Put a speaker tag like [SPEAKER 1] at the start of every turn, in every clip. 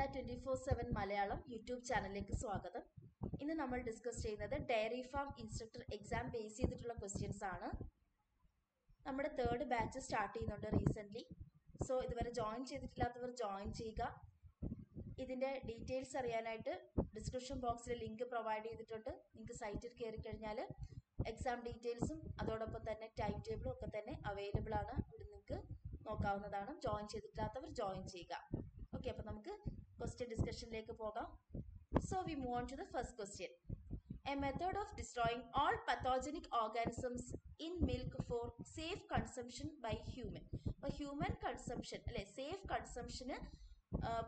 [SPEAKER 1] അഡ twenty four seven Malayalam YouTube ചാനലിലേക്ക് സ്വാഗതം. ഇന്ന് നമ്മൾ ഡിസ്കസ് ചെയ്യുന്നത് dairy farm instructor exam base ചെയ്തിട്ടുള്ള ക്വസ്റ്റ്യൻസ് ആണ്. നമ്മുടെ തേർഡ് ബാച്ച് സ്റ്റാർട്ട് ചെയ്യുന്നുണ്ട് റീസെന്റ്ലി സോ ഇതുവരെ ജോയിൻ ചെയ്തിട്ടില്ലാത്തവർ ജോയിൻ ചെയ്യുക. ഇതിന്റെ ഡീറ്റെയിൽസ് അറിയാനായിട്ട് ഡിസ്ക്രിപ്ഷൻ ബോക്സിൽ ലിങ്ക് പ്രൊവൈഡ് ചെയ്തിട്ടുണ്ട്. നിങ്ങൾക്ക് സൈറ്റിൽ കയറി കഴിഞ്ഞാൽ എക്സാം ഡീറ്റെയിൽസും അതോടൊപ്പം തന്നെ ടൈം ടേബിളും ഒക്കെ തന്നെ അവൈലബിൾ ആണ്. ഇവിടെ നിങ്ങൾക്ക് നോക്കാവുന്നതാണ്. ജോയിൻ ചെയ്തിട്ടില്ലാത്തവർ ജോയിൻ ചെയ്യുക. ഓക്കെ അപ്പൊ നമുക്ക് ക്വസ്റ്റ്യൻ ഡിസ്കഷനിലേക്ക് പോകാം. So we move on to the first question a method of destroying all pathogenic organisms in milk for safe consumption by human അപ്പൊ ഹ്യൂമൻ കൺസംഷൻ അല്ലെ? സേഫ് കൺസംഷന്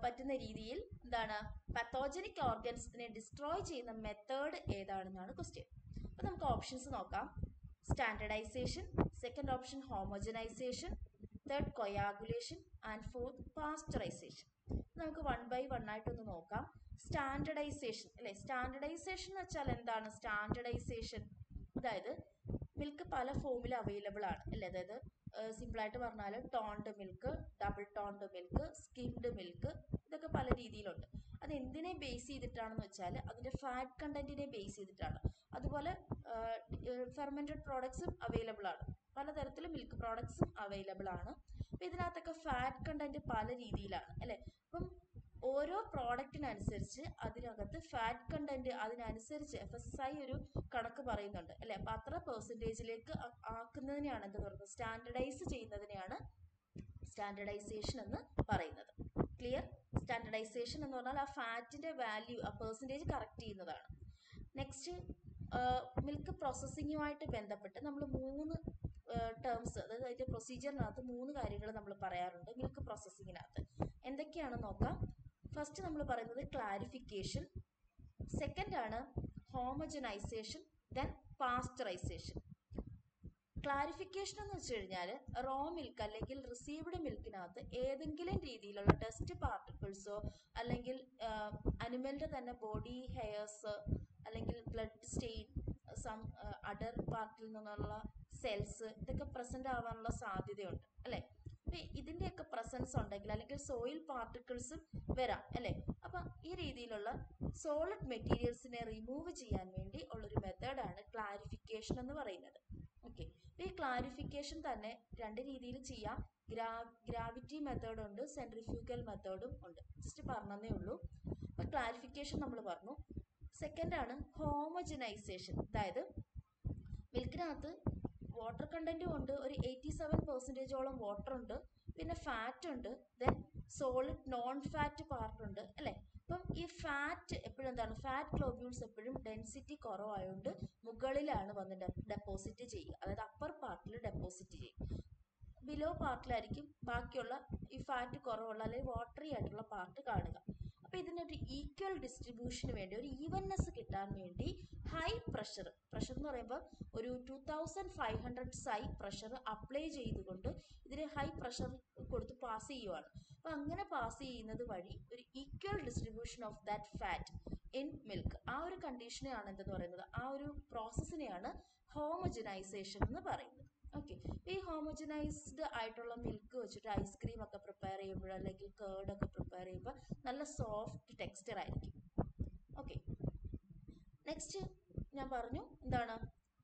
[SPEAKER 1] പറ്റുന്ന രീതിയിൽ എന്താണ്? പത്തോജനിക് ഓർഗൻസിനെ ഡിസ്ട്രോയ് ചെയ്യുന്ന മെത്തേഡ് ഏതാണെന്നാണ് ക്വസ്റ്റ്യൻ അപ്പോൾ നമുക്ക് ഓപ്ഷൻസ് നോക്കാം. Standardisation second option homogenisation third coagulation and fourth pasteurisation നമുക്ക് വൺ ബൈ വൺ ആയിട്ടൊന്ന് നോക്കാം. സ്റ്റാൻഡർഡൈസേഷൻ അല്ലെ? സ്റ്റാൻഡർഡൈസേഷൻ എന്ന് വെച്ചാൽ എന്താണ്? സ്റ്റാൻഡർഡൈസേഷൻ അതായത് മിൽക്ക് പല ഫോമിൽ അവൈലബിൾ ആണ്. അല്ലെ? അതായത് സിമ്പിൾ ആയിട്ട് പറഞ്ഞാൽ toned milk double toned milk skimmed milk ഇതൊക്കെ പല രീതിയിലുണ്ട്. അത് എന്തിനെ ബേസ് ചെയ്തിട്ടാണെന്ന് വെച്ചാൽ അതിന്റെ ഫാറ്റ് കണ്ടന്റിനെ ബേസ് ചെയ്തിട്ടാണ്. അതുപോലെ ഫെർമെന്റഡ് പ്രോഡക്ട്സും അവൈലബിൾ ആണ്. പലതരത്തിലും മിൽക്ക് പ്രോഡക്ട്സും അവൈലബിൾ ആണ്. അപ്പൊ ഇതിനകത്തൊക്കെ ഫാറ്റ് കണ്ടന്റ് പല രീതിയിലാണ് അല്ലെ? അപ്പം ഓരോ പ്രോഡക്റ്റിനനുസരിച്ച് അതിനകത്ത് ഫാറ്റ് കണ്ടന്റ് അതിനനുസരിച്ച് എഫ് എസ് ഐ ഒരു കണക്ക് പറയുന്നുണ്ട് അല്ലെ? അപ്പൊ അത്ര പെർസെന്റേജിലേക്ക് ആക്കുന്നതിനെയാണ് എന്ത് പറയുന്നത്? സ്റ്റാൻഡർഡൈസ് ചെയ്യുന്നതിനെയാണ് സ്റ്റാൻഡർഡൈസേഷൻ എന്ന് പറയുന്നത്. ക്ലിയർ സ്റ്റാൻഡർഡൈസേഷൻ എന്ന് പറഞ്ഞാൽ ആ ഫാറ്റിന്റെ വാല്യൂ ആ പെർസെന്റേജ് കറക്റ്റ് ചെയ്യുന്നതാണ്. നെക്സ്റ്റ് മിൽക്ക് പ്രോസസ്സിങ്ങുമായിട്ട് ബന്ധപ്പെട്ട് നമ്മൾ മൂന്ന് ടേംസ് അതായത് അതിന്റെ പ്രൊസീജിയറിനകത്ത് മൂന്ന് കാര്യങ്ങൾ നമ്മൾ പറയാറുണ്ട്. മിൽക്ക് പ്രോസസ്സിങ്ങിനകത്ത് എന്തൊക്കെയാണെന്ന് നോക്കാം? ഫസ്റ്റ് നമ്മൾ പറയുന്നത് ക്ലാരിഫിക്കേഷൻ സെക്കൻഡ് ആണ് ഹോമജനൈസേഷൻ ദെൻ പാസ്റ്ററൈസേഷൻ ക്ലാരിഫിക്കേഷൻ എന്ന് വെച്ച് കഴിഞ്ഞാൽ റോ മിൽക്ക് അല്ലെങ്കിൽ റിസീവ്ഡ് മിൽക്കിനകത്ത് ഏതെങ്കിലും രീതിയിലുള്ള ഡസ്റ്റ് പാർട്ടിക്കിൾസോ അല്ലെങ്കിൽ അനിമലിന്റെ തന്നെ ബോഡി ഹെയർസ് അല്ലെങ്കിൽ ബ്ലഡ് സ്റ്റെയിൻ സം അഡർ പാർട്ടിൽ നിന്നുള്ള സെൽസ് ഇതൊക്കെ പ്രസന്റ് ആവാനുള്ള സാധ്യതയുണ്ട് അല്ലെ? ഇതിന്റെയൊക്കെ പ്രസൻസ് ഉണ്ടെങ്കിൽ അല്ലെങ്കിൽ സോയിൽ പാർട്ടിക്കിൾസ് വരാം അല്ലെ? അപ്പൊ ഈ രീതിയിലുള്ള സോളിഡ് മെറ്റീരിയൽസിനെ റിമൂവ് ചെയ്യാൻ വേണ്ടി ഉള്ളൊരു മെത്തേഡാണ് ക്ലാരിഫിക്കേഷൻ എന്ന് പറയുന്നത്. ഓക്കെ ഈ ക്ലാരിഫിക്കേഷൻ തന്നെ രണ്ട് രീതിയിൽ ചെയ്യാം. ഗ്രാ ഗ്രാവിറ്റി മെത്തേഡ് ഉണ്ട് സെൻട്രിഫ്യൂഗൽ മെത്തേഡും ഉണ്ട്. ജസ്റ്റ് പറഞ്ഞതേ ഉള്ളൂ. അപ്പൊ ക്ലാരിഫിക്കേഷൻ നമ്മൾ പറഞ്ഞു. സെക്കൻഡാണ് ഹോമജനൈസേഷൻ അതായത് മിൽക്കിനകത്ത് വാട്ടർ കണ്ടന്റും ഉണ്ട് ഒരു എയ്റ്റി സെവൻ പെർസെന്റേജോളം വാട്ടർ ഉണ്ട് പിന്നെ ഫാറ്റ് ഉണ്ട് then solid non fat part ഉണ്ട് അല്ലേ? അപ്പം ഈ ഫാറ്റ് എപ്പോഴും എന്താണ് ഫാറ്റ് ഗ്ലോബ്യൂൾസ് എപ്പോഴും ഡെൻസിറ്റി കുറവായതുകൊണ്ട് മുകളിലാണ് വന്ന് ഡെപ്പോസിറ്റ് ചെയ്യുക. അതായത് അപ്പർ പാർട്ടിൽ ഡെപ്പോസിറ്റ് ചെയ്യും. ബിലോ പാർട്ടിലായിരിക്കും ബാക്കിയുള്ള ഈ ഫാറ്റ് കുറവുള്ള അല്ലെങ്കിൽ വാട്ടറി ആയിട്ടുള്ള പാർട്ട് കാണുക. അപ്പൊ ഇതിനൊരു ഈക്വൽ ഡിസ്ട്രിബ്യൂഷന് വേണ്ടി ഒരു ഈവൻനെസ് കിട്ടാൻ വേണ്ടി ഹൈ പ്രഷർ പ്രഷർ എന്ന് പറയുമ്പോൾ ഒരു two thousand five hundred psi pressure apply ചെയ്തുകൊണ്ട് ഇതിന് ഹൈ പ്രഷർ കൊടുത്ത് പാസ് ചെയ്യുവാണ്. അപ്പൊ അങ്ങനെ പാസ് ചെയ്യുന്നത് വഴി ഒരു equal distribution of that fat in milk ആ ഒരു കണ്ടീഷനെയാണ് എന്തെന്ന് പറയുന്നത്? ആ ഒരു പ്രോസസ്സിനെയാണ് ഹോമജനൈസേഷൻ എന്ന് പറയുന്നത്. ഓക്കെ ഈ ഹോമോജനൈസ്ഡ് ആയിട്ടുള്ള മിൽക്ക് വെച്ചിട്ട് ഐസ്ക്രീം ഒക്കെ പ്രിപ്പയർ ചെയ്യുമ്പോൾ അല്ലെങ്കിൽ കേർഡ് ഒക്കെ പ്രിപ്പയർ ചെയ്യുമ്പോൾ നല്ല സോഫ്റ്റ് ടെക്സ്ചർ ആയിരിക്കും. ഓക്കെ നെക്സ്റ്റ് ഞാൻ പറഞ്ഞു എന്താണ്?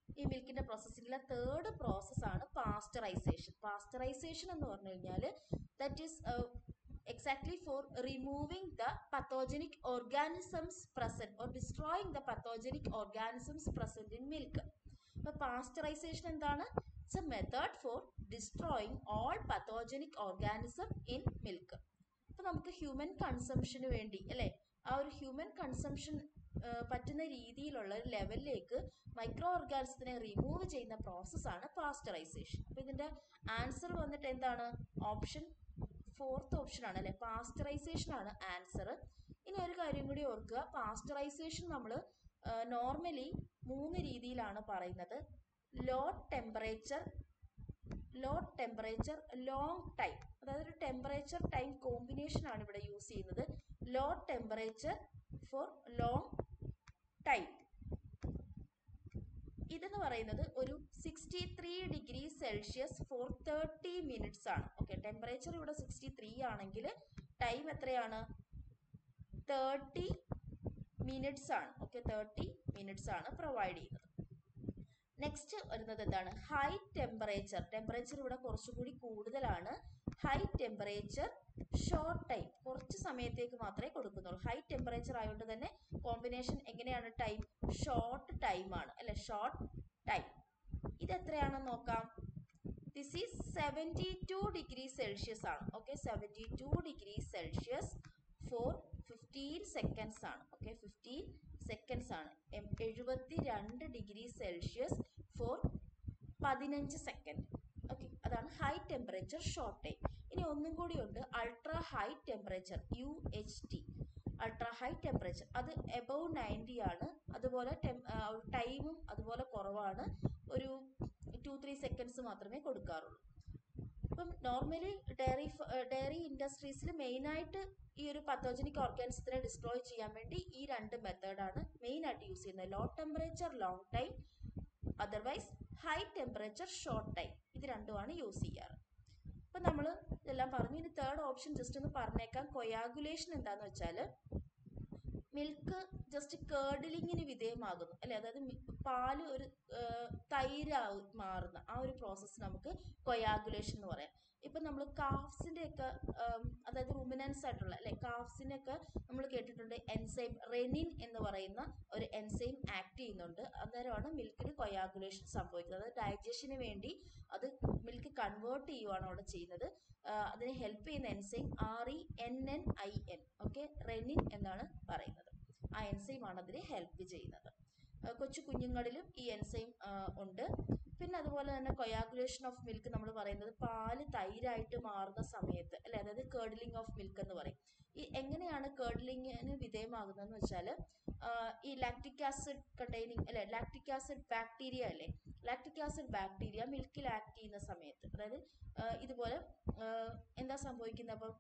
[SPEAKER 1] ഈ മിൽക്കിന്റെ പ്രോസസ്സിംഗിലെ തേർഡ് പ്രോസസ്സാണ് പാസ്റ്ററൈസേഷൻ പാസ്റ്ററൈസേഷൻ എന്ന് പറഞ്ഞു കഴിഞ്ഞാൽ that is exactly for removing the pathogenic organisms present or destroying the pathogenic organisms present in milk അപ്പോൾ പാസ്റ്ററൈസേഷൻ എന്താണ്? It's a method for destroying all pathogenic organism in milk അപ്പോൾ നമുക്ക് human കൺസംഷന് വേണ്ടി അല്ലേ? ആ ഒരു ഹ്യൂമൻ കൺസംഷൻ പറ്റുന്ന രീതിയിലുള്ള ഒരു ലെവലിലേക്ക് മൈക്രോ ഓർഗാനിസത്തിനെ റിമൂവ് ചെയ്യുന്ന പ്രോസസ്സാണ് പാസ്റ്ററൈസേഷൻ അപ്പോൾ ഇതിന്റെ ആൻസർ വന്നിട്ട് എന്താണ്? ഓപ്ഷൻ ഫോർത്ത് ഓപ്ഷൻ ആണ് അല്ലെ? പാസ്റ്ററൈസേഷൻ ആണ് ആൻസർ ഇനി ഒരു കാര്യം കൂടി ഓർക്കുക. പാസ്റ്ററൈസേഷൻ നമ്മൾ നോർമലി മൂന്ന് രീതിയിലാണ് പറയുന്നത്. Low temperature low temperature long time അതായത് ഒരു ടെമ്പറേച്ചർ ടൈം കോമ്പിനേഷൻ ആണ് ഇവിടെ യൂസ് ചെയ്യുന്നത്. Low temperature for long time ഇതെന്ന് പറയുന്നത് ഒരു sixty three degree Celsius for thirty minutes ആണ്. ഓക്കെ ടെമ്പറേച്ചർ ഇവിടെ സിക്സ്റ്റി ത്രീ ആണെങ്കിൽ ടൈം എത്രയാണ്? തേർട്ടി മിനിറ്റ്സ് ആണ്. ഓക്കെ തേർട്ടി മിനിറ്റ്സ് ആണ് പ്രൊവൈഡ് ചെയ്യുന്നത്. നെക്സ്റ്റ് വരുന്നത് എന്താണ്? ഹൈ ടെമ്പറേച്ചർ ടെമ്പറേച്ചർ ഇവിടെ കുറച്ചുകൂടി കൂടുതലാണ്. ഹൈ ടെമ്പറേച്ചർ ഷോർട്ട് ടൈം കുറച്ച് സമയത്തേക്ക് മാത്രമേ കൊടുക്കുന്നുള്ളൂ. ഹൈ ടെമ്പറേച്ചർ ആയതുകൊണ്ട് തന്നെ കോമ്പിനേഷൻ എങ്ങനെയാണ് ടൈം ഷോർട്ട് ടൈമാണ് അല്ലെ? ഷോർട്ട് ടൈം ഇത് എത്രയാണെന്ന് നോക്കാം? This is seventy two degree Celsius ആണ്. Okay seventy two degree Celsius for fifteen seconds ആണ്. ഓക്കെ ഫിഫ്റ്റീൻ സെക്കൻഡ്സ് ആണ്. എഴുപത്തി രണ്ട് ഡിഗ്രി സെൽഷ്യസ് ഫോർ പതിനഞ്ച് സെക്കൻഡ് ഓക്കെ അതാണ് ഹൈ ടെമ്പറേച്ചർ ഷോർട്ട് ടൈം ഇനി ഒന്നും കൂടി ഉണ്ട് ultra high temperature U H T ultra high temperature അത് എബവ് നയന്റി ആണ്. അതുപോലെ ടൈമും അതുപോലെ കുറവാണ്. ഒരു ടു ത്രീ സെക്കൻഡ്സ് മാത്രമേ കൊടുക്കാറുള്ളൂ. ഇപ്പം നോർമലി ഡയറി ഡയറി ഇൻഡസ്ട്രീസിൽ മെയിനായിട്ട് ഈ ഒരു പത്തോജനിക് ഓർഗാനിസത്തിനെ ഡിസ്ട്രോയ് ചെയ്യാൻ വേണ്ടി ഈ രണ്ട് മെത്തേഡാണ് മെയിനായിട്ട് യൂസ് ചെയ്യുന്നത്. Low temperature long time otherwise high temperature short time ഇത് രണ്ടുമാണ് യൂസ് ചെയ്യാറ്. അപ്പം നമ്മൾ ഇതെല്ലാം പറഞ്ഞു. ഇനി തേർഡ് ഓപ്ഷൻ ജസ്റ്റ് ഒന്ന് പറഞ്ഞേക്കാം. കൊയാഗുലേഷൻ എന്താന്ന് വെച്ചാൽ മിൽക്ക് ജസ്റ്റ് കേർഡിലിങ്ങിന് വിധേയമാകുന്നു. അല്ലെ? അതായത് പാൽ ഒരു തൈരാ മാറുന്ന ആ ഒരു പ്രോസസ്സ് നമുക്ക് കൊയാഗുലേഷൻ എന്ന് പറയാം. ഇപ്പം നമ്മൾ കാഫ്സിന്റെയൊക്കെ അതായത് റുമിനൻസ് ആയിട്ടുള്ള അല്ലെ കാഫ്സിന്റെ ഒക്കെ നമ്മൾ കേട്ടിട്ടുണ്ട്. എൻസൈം റെനിൻ എന്ന് പറയുന്ന ഒരു എൻസൈം ആക്ട് ചെയ്യുന്നുണ്ട്. അന്നേരമാണ് മിൽക്കിന് കൊയാഗുലേഷൻ സംഭവിക്കുന്നത്. അതായത് ഡൈജഷന് വേണ്ടി അത് മിൽക്ക് കൺവേർട്ട് ചെയ്യുവാണ് അവിടെ ചെയ്യുന്നത്. അതിനെ ഹെൽപ്പ് ചെയ്യുന്ന enzyme R E N N I N okay rennin എന്നാണ് പറയുന്നത്. ആ എൻസൈമാണ് അതിനെ ഹെൽപ്പ് ചെയ്യുന്നത്. കൊച്ചു കുഞ്ഞുങ്ങളിലും ഈ എൻസൈം ഉണ്ട്. പിന്നെ അതുപോലെ തന്നെ കൊയാഗുലേഷൻ ഓഫ് മിൽക്ക് നമ്മൾ പറയുന്നത് പാൽ തൈരായിട്ട് മാറുന്ന സമയത്ത് അല്ലെ? അതായത് കേർഡ്ലിംഗ് ഓഫ് മിൽക്ക് എന്ന് പറയും. ഈ എങ്ങനെയാണ് കേർഡലിങ്ങിന് വിധേയമാകുന്നതെന്ന് വെച്ചാൽ ഈ ലാക്ടിക് ആസിഡ് കണ്ടെയ്നിങ് അല്ലെ? ലാക്ടിക് ആസിഡ് ബാക്ടീരിയ അല്ലേ? ലാക്ടിക് ആസിഡ് ബാക്ടീരിയ മിൽക്കിൽ ആക്ട് ചെയ്യുന്ന സമയത്ത് അതായത് ഇതുപോലെ എന്താ സംഭവിക്കുന്നത് അപ്പം?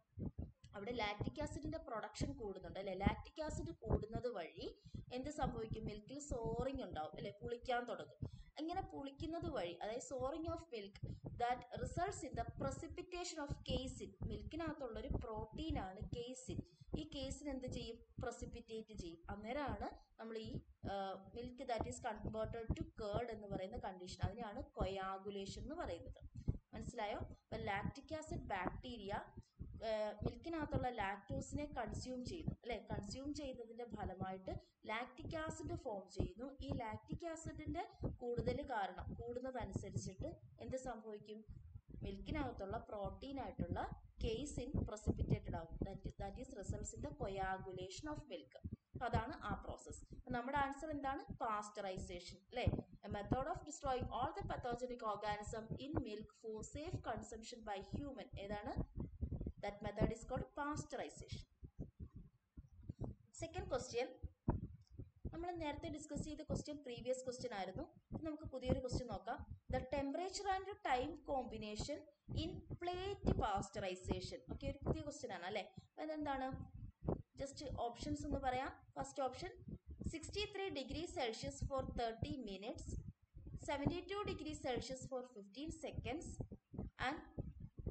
[SPEAKER 1] അവിടെ ലാക്റ്റിക് ആസിഡിന്റെ പ്രൊഡക്ഷൻ കൂടുന്നുണ്ട് അല്ലെ? ലാക്ടിക് ആസിഡ് കൂടുന്നത് വഴി എന്ത് സംഭവിക്കും? മിൽക്കിൽ സോറിങ് ഉണ്ടാവും അല്ലെ? പുളിക്കാൻ തുടങ്ങും. അങ്ങനെ പുളിക്കുന്നത് വഴി അതായത് souring of milk that results in the precipitation of casein മിൽക്കിനകത്തുള്ള ഒരു പ്രോട്ടീനാണ് കേസിൻ ഈ കേസിൻ എന്ത് ചെയ്യും? പ്രസിപ്പിറ്റേറ്റ് ചെയ്യും. അന്നേരമാണ് നമ്മൾ ഈ milk that is converted to curd എന്ന് പറയുന്ന കണ്ടീഷൻ അതിനാണ് കൊയാഗുലേഷൻ എന്ന് പറയുന്നത്. മനസ്സിലായോ? ലാക്റ്റിക് ആസിഡ് ബാക്ടീരിയ മിൽക്കിനകത്തുള്ള ലാക്ടോസിനെ കൺസ്യൂം ചെയ്യുന്നു. അല്ലെ? കൺസ്യൂം ചെയ്യുന്നതിന്റെ ഫലമായിട്ട് ലാക്ടിക് ആസിഡ് ഫോം ചെയ്യുന്നു. ഈ ലാക്ടിക് ആസിഡിന്റെ കൂടുതൽ കാരണം കൂടുന്നതനുസരിച്ചിട്ട് എന്ത് സംഭവിക്കും? മിൽക്കിനകത്തുള്ള പ്രോട്ടീൻ ആയിട്ടുള്ള കേസിൻ പ്രസിപ്പിറ്റേറ്റഡ് ആവും. That is results in the coagulation of milk അതാണ് ആ പ്രോസസ് നമ്മുടെ ആൻസർ എന്താണ്? പാസ്റ്ററൈസേഷൻ അല്ലെ? Method of destroying all the pathogenic organism in milk for safe consumption by human ഏതാണ്? That method is called pasteurization. Second question. നമ്മൾ നേരത്തെ discuss ചെയ്ത question previous question ആയിരുന്നു. നമുക്ക് പുതിയൊരു ക്വസ്റ്റ്യൻ നോക്കാം. The temperature and time combination in plate pasteurization okay ഒരു പുതിയ ക്വസ്റ്റ്യൻ ആണ് അല്ലേ? അതെന്താണ് ജസ്റ്റ് ഓപ്ഷൻസ് ഒന്ന് പറയാം. First option sixty three degree Celsius for thirty minutes seventy two degree Celsius for fifteen seconds and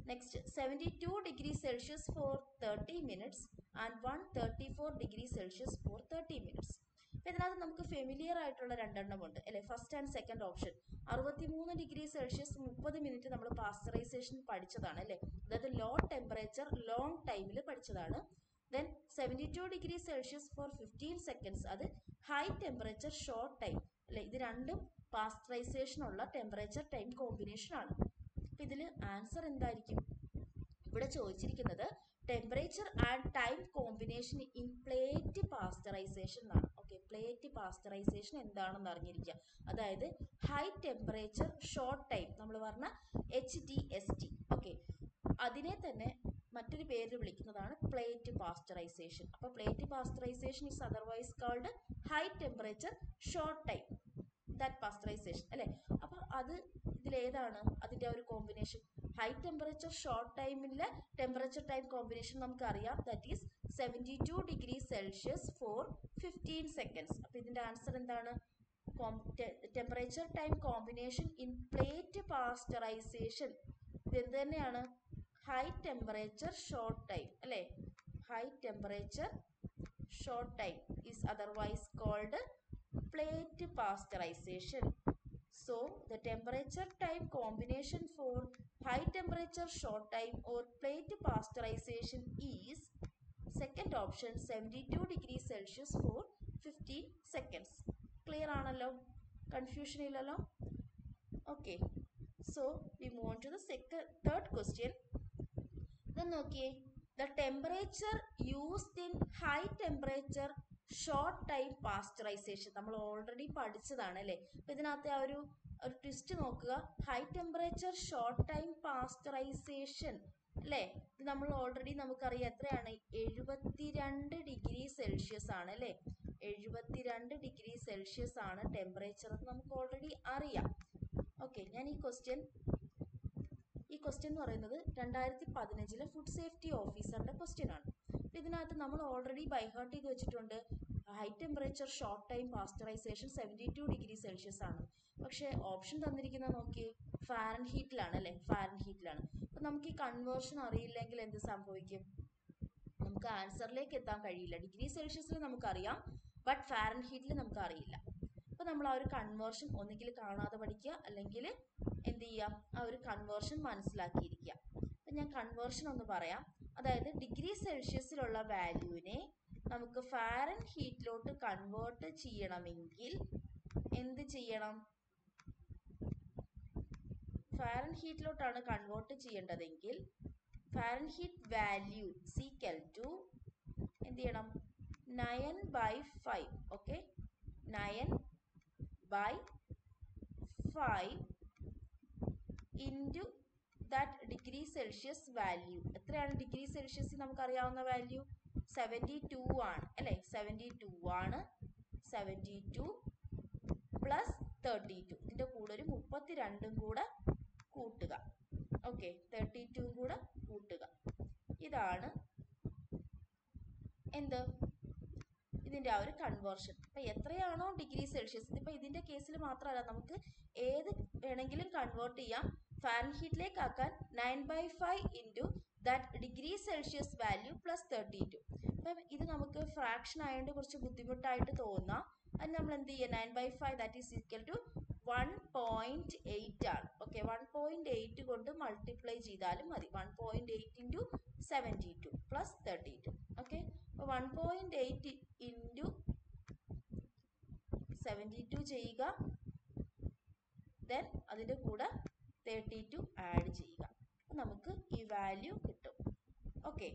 [SPEAKER 1] next seventy two degree Celsius for thirty minutes and one thirty four degree Celsius for thirty minutes അപ്പം ഇതിനകത്ത് നമുക്ക് familiar ആയിട്ടുള്ള രണ്ടെണ്ണം ഉണ്ട്. അല്ലെ? First and second option അറുപത്തിമൂന്ന് degree Celsius മുപ്പത് minute നമ്മൾ പാസ്റ്ററൈസേഷൻ പഠിച്ചതാണ്. അല്ലേ? അതായത് ലോ ടെമ്പറേച്ചർ ലോങ് ടൈമിൽ പഠിച്ചതാണ്. Then seventy two degree Celsius for fifteen seconds അത് ഹൈ ടെമ്പറേച്ചർ ഷോർട്ട് ടൈം അല്ലെ? ഇത് രണ്ടും പാസ്റ്ററൈസേഷൻ ഉള്ള ടെമ്പറേച്ചർ ടൈം കോമ്പിനേഷൻ ആണ്. ഇതിൽ ആൻസർ എന്തായിരിക്കും? ഇവിടെ ചോദിച്ചിരിക്കുന്നത് temperature and time combination in plate pasteurization എന്നാണ്. ഓക്കെ പ്ലേറ്റ് പാസ്റ്ററൈസേഷൻ എന്താണെന്ന് അറിഞ്ഞിരിക്കുക. അതായത് ഹൈ ടെമ്പറേച്ചർ ഷോർട്ട് ടൈം നമ്മൾ പറഞ്ഞ H D S T okay അതിനെ തന്നെ മറ്റൊരു പേര് വിളിക്കുന്നതാണ് പ്ലേറ്റ് പാസ്റ്ററൈസേഷൻ അപ്പോൾ plate pasteurization is otherwise called high temperature short time that pasteurization അല്ലേ? അപ്പോൾ അത് ഇതിലേതാണ് അതിന്റെ ഒരു കോമ്പിനേഷൻ ഹൈ ടെമ്പറേച്ചർ ഷോർട്ട് ടൈമിലെ ടെമ്പറേച്ചർ ടൈം കോമ്പിനേഷൻ നമുക്കറിയാം. That is seventy two degree Celsius for fifteen seconds അപ്പോൾ ഇതിന്റെ ആൻസർ എന്താണ്? Temperature time combination in plate pasteurization ഇതെന്ത് തന്നെയാണ്? ഹൈ ടെമ്പറേച്ചർ ഷോർട്ട് ടൈം അല്ലേ? High temperature short time is otherwise called plate pasteurization. So, the temperature time combination for high temperature short time or plate pasteurization is second option 72 degree Celsius for 15 seconds. Clear ആണല്ലോ confusion ഇല്ലല്ലോ okay so we move to the second third question ഇത് നോക്കിയേ the temperature used in high temperature short time pasteurization നമ്മൾ already പഠിച്ചതാണ് അല്ലേ? അപ്പൊ ഇതിനകത്തെ ആ ഒരു ഒരു ട്വിസ്റ്റ് നോക്കുക. High temperature short time pasteurization അല്ലേ? ഇത് നമ്മൾ ഓൾറെഡി നമുക്കറിയാം എത്രയാണ്? എഴുപത്തിരണ്ട് ഡിഗ്രി സെൽഷ്യസ് ആണ് അല്ലേ? എഴുപത്തിരണ്ട് ഡിഗ്രി സെൽഷ്യസ് ആണ് ടെമ്പറേച്ചർ എന്ന് നമുക്ക് ഓൾറെഡി അറിയാം. ഓക്കെ ഞാൻ ഈ ക്വസ്റ്റ്യൻ ഈ ക്വസ്റ്റ്യൻ എന്ന് പറയുന്നത് രണ്ടായിരത്തി പതിനഞ്ചിലെ ഫുഡ് സേഫ്റ്റി ഓഫീസറുടെ ക്വസ്റ്റ്യൻ ആണ്. അപ്പൊ ഇതിനകത്ത് നമ്മൾ ഓൾറെഡി ബൈഹാർട്ട് ചെയ്ത് വെച്ചിട്ടുണ്ട്. High temperature short time pasteurization seventy two degree Celsius ആണ്. പക്ഷേ ഓപ്ഷൻ തന്നിരിക്കുന്നത് നോക്കി ഫാരൻ ഹീറ്റിലാണ് അല്ലേ? ഫാരൻ ഹീറ്റിലാണ് അപ്പം നമുക്ക് ഈ കൺവേർഷൻ അറിയില്ലെങ്കിൽ എന്ത് സംഭവിക്കും? നമുക്ക് ആൻസറിലേക്ക് എത്താൻ കഴിയില്ല. ഡിഗ്രി സെൽഷ്യസിൽ നമുക്കറിയാം ബട്ട് ഫാരൻ ഹീറ്റിൽ നമുക്കറിയില്ല. അപ്പം നമ്മൾ ആ ഒരു കൺവേർഷൻ ഒന്നുകിൽ കാണാതെ പഠിക്കുക അല്ലെങ്കിൽ എന്ത് ചെയ്യാം ആ ഒരു കൺവേർഷൻ മനസ്സിലാക്കിയിരിക്കുക. അപ്പം ഞാൻ കൺവേർഷൻ ഒന്ന് പറയാം. അതായത് ഡിഗ്രി സെൽഷ്യസിലുള്ള വാല്യൂവിനെ നമുക്ക് ഫാരൻ ഹീറ്റിലോട്ട് കൺവേർട്ട് ചെയ്യണമെങ്കിൽ എന്ത് ചെയ്യണം? ഫാരൻ ഹീറ്റിലോട്ടാണ് കൺവേർട്ട് ചെയ്യേണ്ടതെങ്കിൽ ഫാരൻ ഹീറ്റ് വാല്യൂ സീക്കൽ ടു എന്ത് ചെയ്യണം? Nine by five okay nine by five into that degree Celsius value എത്രയാണ് ഡിഗ്രി സെൽഷ്യസ് നമുക്കറിയാവുന്ന വാല്യൂ സെവന്റി ടു ആണ് അല്ലേ? സെവന്റി ടു ആണ്. Seventy two plus thirty two ഇതിന്റെ കൂടെ ഒരു മുപ്പത്തി രണ്ടും കൂടെ കൂട്ടുക. ഓക്കെ തേർട്ടി ടു കൂടെ കൂട്ടുക. ഇതാണ് എന്ത്? ഇതിന്റെ ആ ഒരു കൺവേർഷൻ അപ്പം എത്രയാണോ ഡിഗ്രി സെൽഷ്യസ് ഇതിപ്പോൾ ഇതിന്റെ കേസിൽ മാത്രമല്ല നമുക്ക് ഏത് വേണമെങ്കിലും കൺവേർട്ട് ചെയ്യാം. ഫാരൻ ഹീറ്റിലേക്ക് ആക്കാൻ nine by five into that degree Celsius value plus thirty two അപ്പം ഇത് നമുക്ക് ഫ്രാക്ഷൻ ആയതുകൊണ്ട് കുറച്ച് ബുദ്ധിമുട്ടായിട്ട് തോന്നാം. അത് നമ്മൾ എന്ത് ചെയ്യുക nine by five that is equal to one point eight ആണ്. ഓക്കെ വൺ പോയിന്റ് എയ്റ്റ് കൊണ്ട് മൾട്ടിപ്ലൈ ചെയ്താലും മതി. One point eight into seventy two plus thirty two okay അപ്പോൾ one point eight into seventy two ചെയ്യുക. Then അതിന്റെ കൂടെ thirty two add ചെയ്യുക. അപ്പോൾ നമുക്ക് ഈ വാല്യൂ കിട്ടും. ഓക്കെ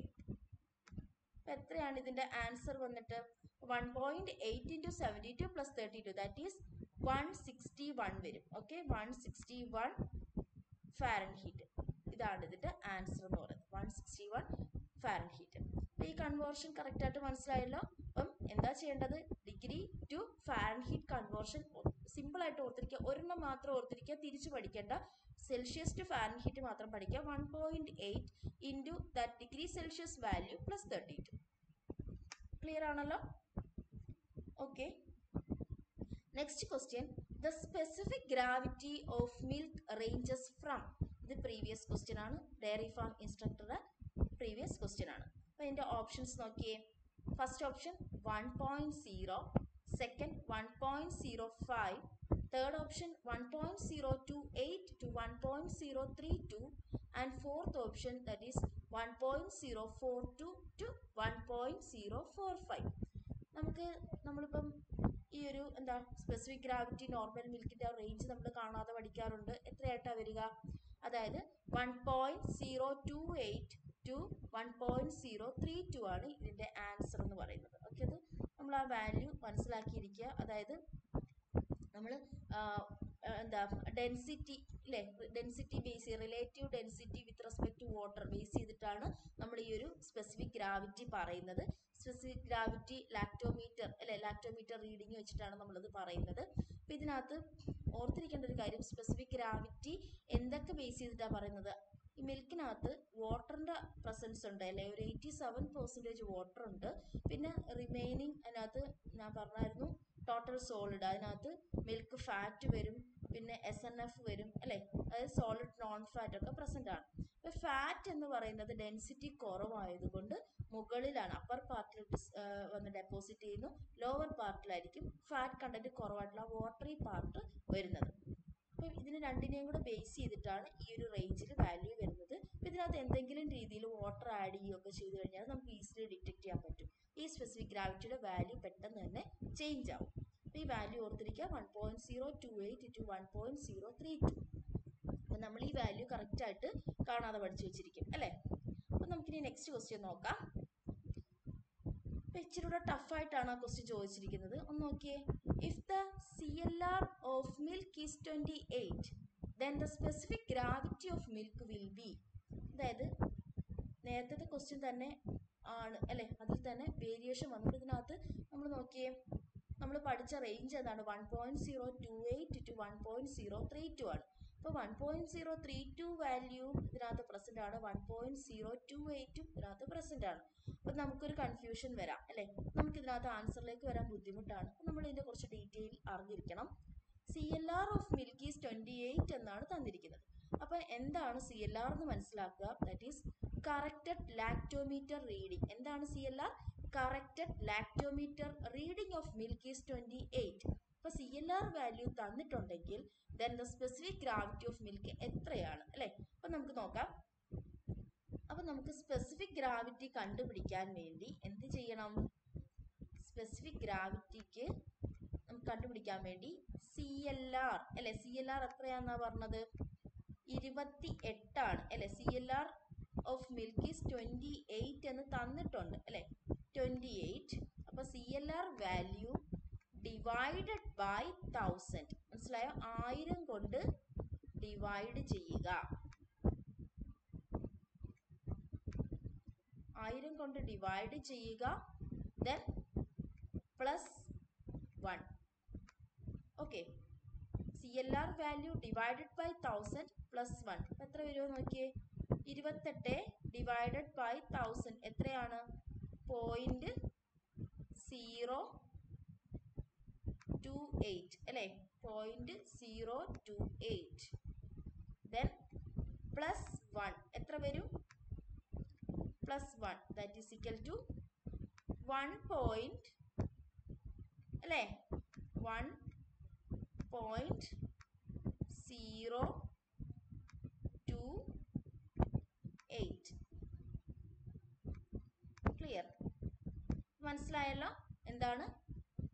[SPEAKER 1] അപ്പം എത്രയാണ് ഇതിന്റെ ആൻസർ വന്നിട്ട്? One point eight into seventy two plus thirty two that is one sixty one വരും. Okay one sixty one Fahrenheit ഇതാണ് ഇതിന്റെ ആൻസർ എന്ന് പറയുന്നത്. One sixty one Fahrenheit അപ്പം ഈ കൺവേർഷൻ കറക്റ്റായിട്ട് മനസ്സിലായല്ലോ? അപ്പം എന്താ ചെയ്യേണ്ടത്? Degree to Fahrenheit conversion സിമ്പിളായിട്ട് ഓർത്തിരിക്കുക. ഒരെണ്ണം മാത്രം ഓർത്തിരിക്കുക. തിരിച്ചു പഠിക്കേണ്ട സെൽഷ്യസ് ടു ഫാരൻ ഹീറ്റ് മാത്രം പഠിക്കുക one point eight into that degree Celsius value plus thirty two clear ആണല്ലോ? Okay next question the specific gravity of milk ranges from ഇത് പ്രീവിയസ് ക്വസ്റ്റ്യൻ ആണ്. ഡയറി ഫാം ഇൻസ്ട്രക്ടറുടെ പ്രീവിയസ് ക്വസ്റ്റ്യൻ ആണ്. അപ്പോൾ ഇതിന്റെ options നോക്കിയേ. First option one point zero second one point zero five third option one point zero two eight to one point zero three two and fourth option that is one point zero four two to one point zero four five നമുക്ക് നമ്മളിപ്പം ഈ ഒരു എന്താ specific gravity normal മിൽക്കിന്റെ range നമ്മൾ കാണാതെ പഠിക്കാറുണ്ട്. എത്രയായിട്ടാ വരിക? അതായത് one point zero two eight to one point zero three two ആണ് ഇതിന്റെ ആൻസർ എന്ന് പറയുന്നത്. ഓക്കെ അത് നമ്മൾ ആ വാല്യൂ മനസ്സിലാക്കിയിരിക്കുക. അതായത് നമ്മൾ എന്താ ഡെൻസിറ്റി അല്ലേ density base relative density with respect to water base ചെയ്തിട്ടാണ് നമ്മൾ ഈ ഒരു സ്പെസിഫിക് ഗ്രാവിറ്റി പറയുന്നത്. സ്പെസിഫിക് ഗ്രാവിറ്റി ലാക്ടോമീറ്റർ അല്ലെ ലാക്ടോമീറ്റർ റീഡിങ് വെച്ചിട്ടാണ് നമ്മളത് പറയുന്നത്. അപ്പം ഇതിനകത്ത് ഓർത്തിരിക്കേണ്ട ഒരു കാര്യം സ്പെസിഫിക് ഗ്രാവിറ്റി എന്തൊക്കെ ബേസ് ചെയ്തിട്ടാണ് പറയുന്നത്? ഈ മിൽക്കിനകത്ത് വാട്ടറിന്റെ പ്രസൻസ് ഉണ്ട് അല്ലെ ഒരു എയ്റ്റി സെവൻ പെർസെന്റേജ് വാട്ടർ ഉണ്ട്. പിന്നെ റിമൈനിങ് അതിനകത്ത് ഞാൻ പറഞ്ഞായിരുന്നു ടോട്ടൽ സോളിഡ് അതിനകത്ത് മിൽക്ക് ഫാറ്റ് വരും പിന്നെ എസ് എൻ എഫ് വരും അല്ലേ? അതായത് സോളിഡ് നോൺ ഫാറ്റ് ഒക്കെ പ്രസന്റ് ആണ്. ഫാറ്റ് എന്ന് പറയുന്നത് ഡെൻസിറ്റി കുറവായതുകൊണ്ട് മുകളിലാണ് അപ്പർ പാർട്ടിൽ വന്ന് ഡെപ്പോസിറ്റ് ചെയ്യുന്നു. ലോവർ പാർട്ടിലായിരിക്കും ഫാറ്റ് കണ്ടന്റ് കുറവായിട്ടുള്ള വാട്ടറി പാർട്ട് വരുന്നത്. അപ്പം ഇതിന് രണ്ടിനെയും കൂടെ ബേസ് ചെയ്തിട്ടാണ് ഈ ഒരു റേഞ്ചിൽ വാല്യൂ വരുന്നത്. ഇതിനകത്ത് എന്തെങ്കിലും രീതിയിൽ വാട്ടർ ആഡ് ചെയ്യുകയൊക്കെ ചെയ്തു കഴിഞ്ഞാൽ നമുക്ക് ഈസിലി ഡിറ്റക്ട് ചെയ്യാൻ പറ്റും. ഈ സ്പെസിഫിക് ഗ്രാവിറ്റിയുടെ വാല്യൂ പെട്ടെന്ന് തന്നെ ചേഞ്ച് ആവും. ഈ വാല്യൂ ഓർത്തിരിക്കുക. One point zero two eight to one point zero three two അപ്പം നമ്മൾ ഈ വാല്യൂ കറക്റ്റായിട്ട് കാണാതെ പഠിച്ചു വെച്ചിരിക്കും അല്ലേ? അപ്പം നമുക്കിനി നെക്സ്റ്റ് ക്വസ്റ്റ്യൻ നോക്കാം. അപ്പം ഇച്ചിരി കൂടെ ടഫായിട്ടാണ് ആ ക്വസ്റ്റ്യൻ ചോദിച്ചിരിക്കുന്നത്. ഒന്ന് നോക്കിയേ. If the C L R of milk is twenty eight then the specific gravity of milk will be അതായത് നേരത്തെ ക്വസ്റ്റ്യൻ തന്നെ ആണ് അല്ലേ? അതിൽ തന്നെ വേരിയേഷൻ വന്നിട്ട് ഇതിനകത്ത് നമ്മൾ നോക്കിയേ. നമ്മൾ പഠിച്ച റേഞ്ച് എന്താണ്? One point zero two eight to one point zero three two ആണ്. അപ്പോൾ one point zero three two value ഇതിനകത്ത് പ്രസന്റ് ആണ്. വൺ പോയിന്റ് സീറോ ടു എയ്റ്റും ഇതിനകത്ത് പ്രസന്റ് ആണ്. അപ്പം നമുക്കൊരു കൺഫ്യൂഷൻ വരാം അല്ലേ? നമുക്ക് ഇതിനകത്ത് ആൻസറിലേക്ക് വരാൻ ബുദ്ധിമുട്ടാണ്. അപ്പം നമ്മൾ ഇതിന്റെ കുറച്ച് ഡീറ്റെയിൽ അറിഞ്ഞിരിക്കണം. C L R of milk is twenty eight എന്നാണ് തന്നിരിക്കുന്നത്. അപ്പോൾ എന്താണ് സി എൽ ആർ എന്ന് മനസ്സിലാക്കുക? That is corrected lactometer reading എന്താണ് C L R corrected lactometer reading of milk is twenty eight അപ്പൊ സി എൽ ആർ വാല്യൂ തന്നിട്ടുണ്ടെങ്കിൽ then the specific gravity of milk എത്രയാണ് അല്ലെ? അപ്പൊ നമുക്ക് നോക്കാം. അപ്പൊ നമുക്ക് സ്പെസിഫിക് ഗ്രാവിറ്റി കണ്ടുപിടിക്കാൻ വേണ്ടി എന്ത് ചെയ്യണം? സ്പെസിഫിക് ഗ്രാവിറ്റിക്ക് നമുക്ക് കണ്ടുപിടിക്കാൻ വേണ്ടി സി എൽ ആർ അല്ലെ? സി എൽ ആർ എത്രയാന്നാ പറഞ്ഞത്? ഇരുപത്തി എട്ടാണ് അല്ലെ? C L R of milk is twenty eight എന്ന് തന്നിട്ടുണ്ട് അല്ലെ? ട്വന്റി എയ്റ്റ് അപ്പൊ C L R value divided by thousand മനസ്സിലായോ? ആയിരം കൊണ്ട് ഡിവൈഡ് ചെയ്യുക. ആയിരം കൊണ്ട് ഡിവൈഡ് ചെയ്യുക then plus one okay C L R value divided by thousand plus one എത്ര വരുമോ നോക്കിയേ? ഇരുപത്തെട്ട് ഡിവൈഡഡ് ബൈ തൗസൻഡ് എത്രയാണ്? പോയിന്റ് സീറോ ടു എയ്റ്റ് അല്ലേ? Point zero two eight then plus one എത്ര വരും? Plus one that is equal to one point അല്ലേ? One point zero two eight clear മനസ്സിലായല്ലോ? എന്താണ്?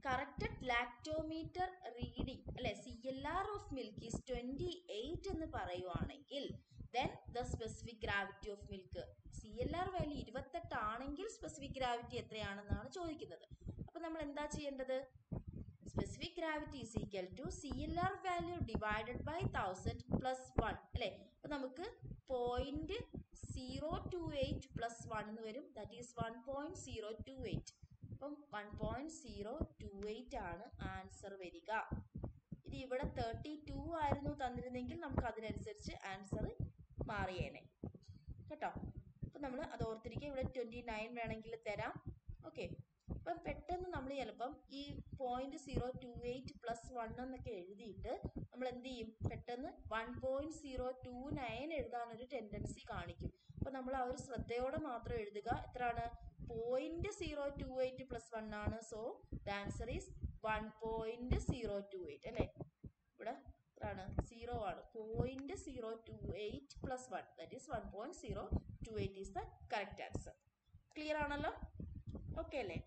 [SPEAKER 1] കറക്റ്റഡ് ലാക്ടോമീറ്റർ റീഡിംഗ് അല്ലെ? C L R of milk is twenty eight എന്ന് പറയുവാണെങ്കിൽ then the specific gravity of milk C L R value ഇരുപത്തെട്ട് ആണെങ്കിൽ specific gravity എത്രയാണെന്നാണ് ചോദിക്കുന്നത്. അപ്പൊ നമ്മൾ എന്താ ചെയ്യേണ്ടത്? Specific gravity is equal to C L R value divided by thousand plus one അല്ലെ? അപ്പൊ നമുക്ക് point zero two eight plus one എന്ന് വരും. That is one point zero two eight അപ്പം one point zero two eight ആണ് answer വരിക. ഇത് ഇവിടെ തേർട്ടി ടു ആയിരുന്നു തന്നിരുന്നെങ്കിൽ നമുക്ക് അതിനനുസരിച്ച് ആൻസർ മാറിയേനെ. കേട്ടോ? അപ്പം നമ്മൾ അത് ഓർത്തിരിക്കുക. ഇവിടെ ട്വന്റി നയൻ വേണമെങ്കിൽ തരാം. ഓക്കെ അപ്പം പെട്ടെന്ന് നമ്മൾ ചിലപ്പം ഈ point zero two eight plus one എന്നൊക്കെ എഴുതിയിട്ട് നമ്മൾ എന്ത് ചെയ്യും? പെട്ടെന്ന് one point zero two nine എഴുതാനൊരു tendency കാണിക്കും. അപ്പം നമ്മൾ ആ ഒരു ശ്രദ്ധയോടെ മാത്രം എഴുതുക. എത്രയാണ്? Point zero two eight plus one ആണ്. So the answer is one point zero two eight അല്ലേ? ഇവിടെ ആണ് സീറോ ആണ്. Point zero two eight plus one that is one point zero two eight is the correct answer clear ആണല്ലോ? Okay അല്ലേ?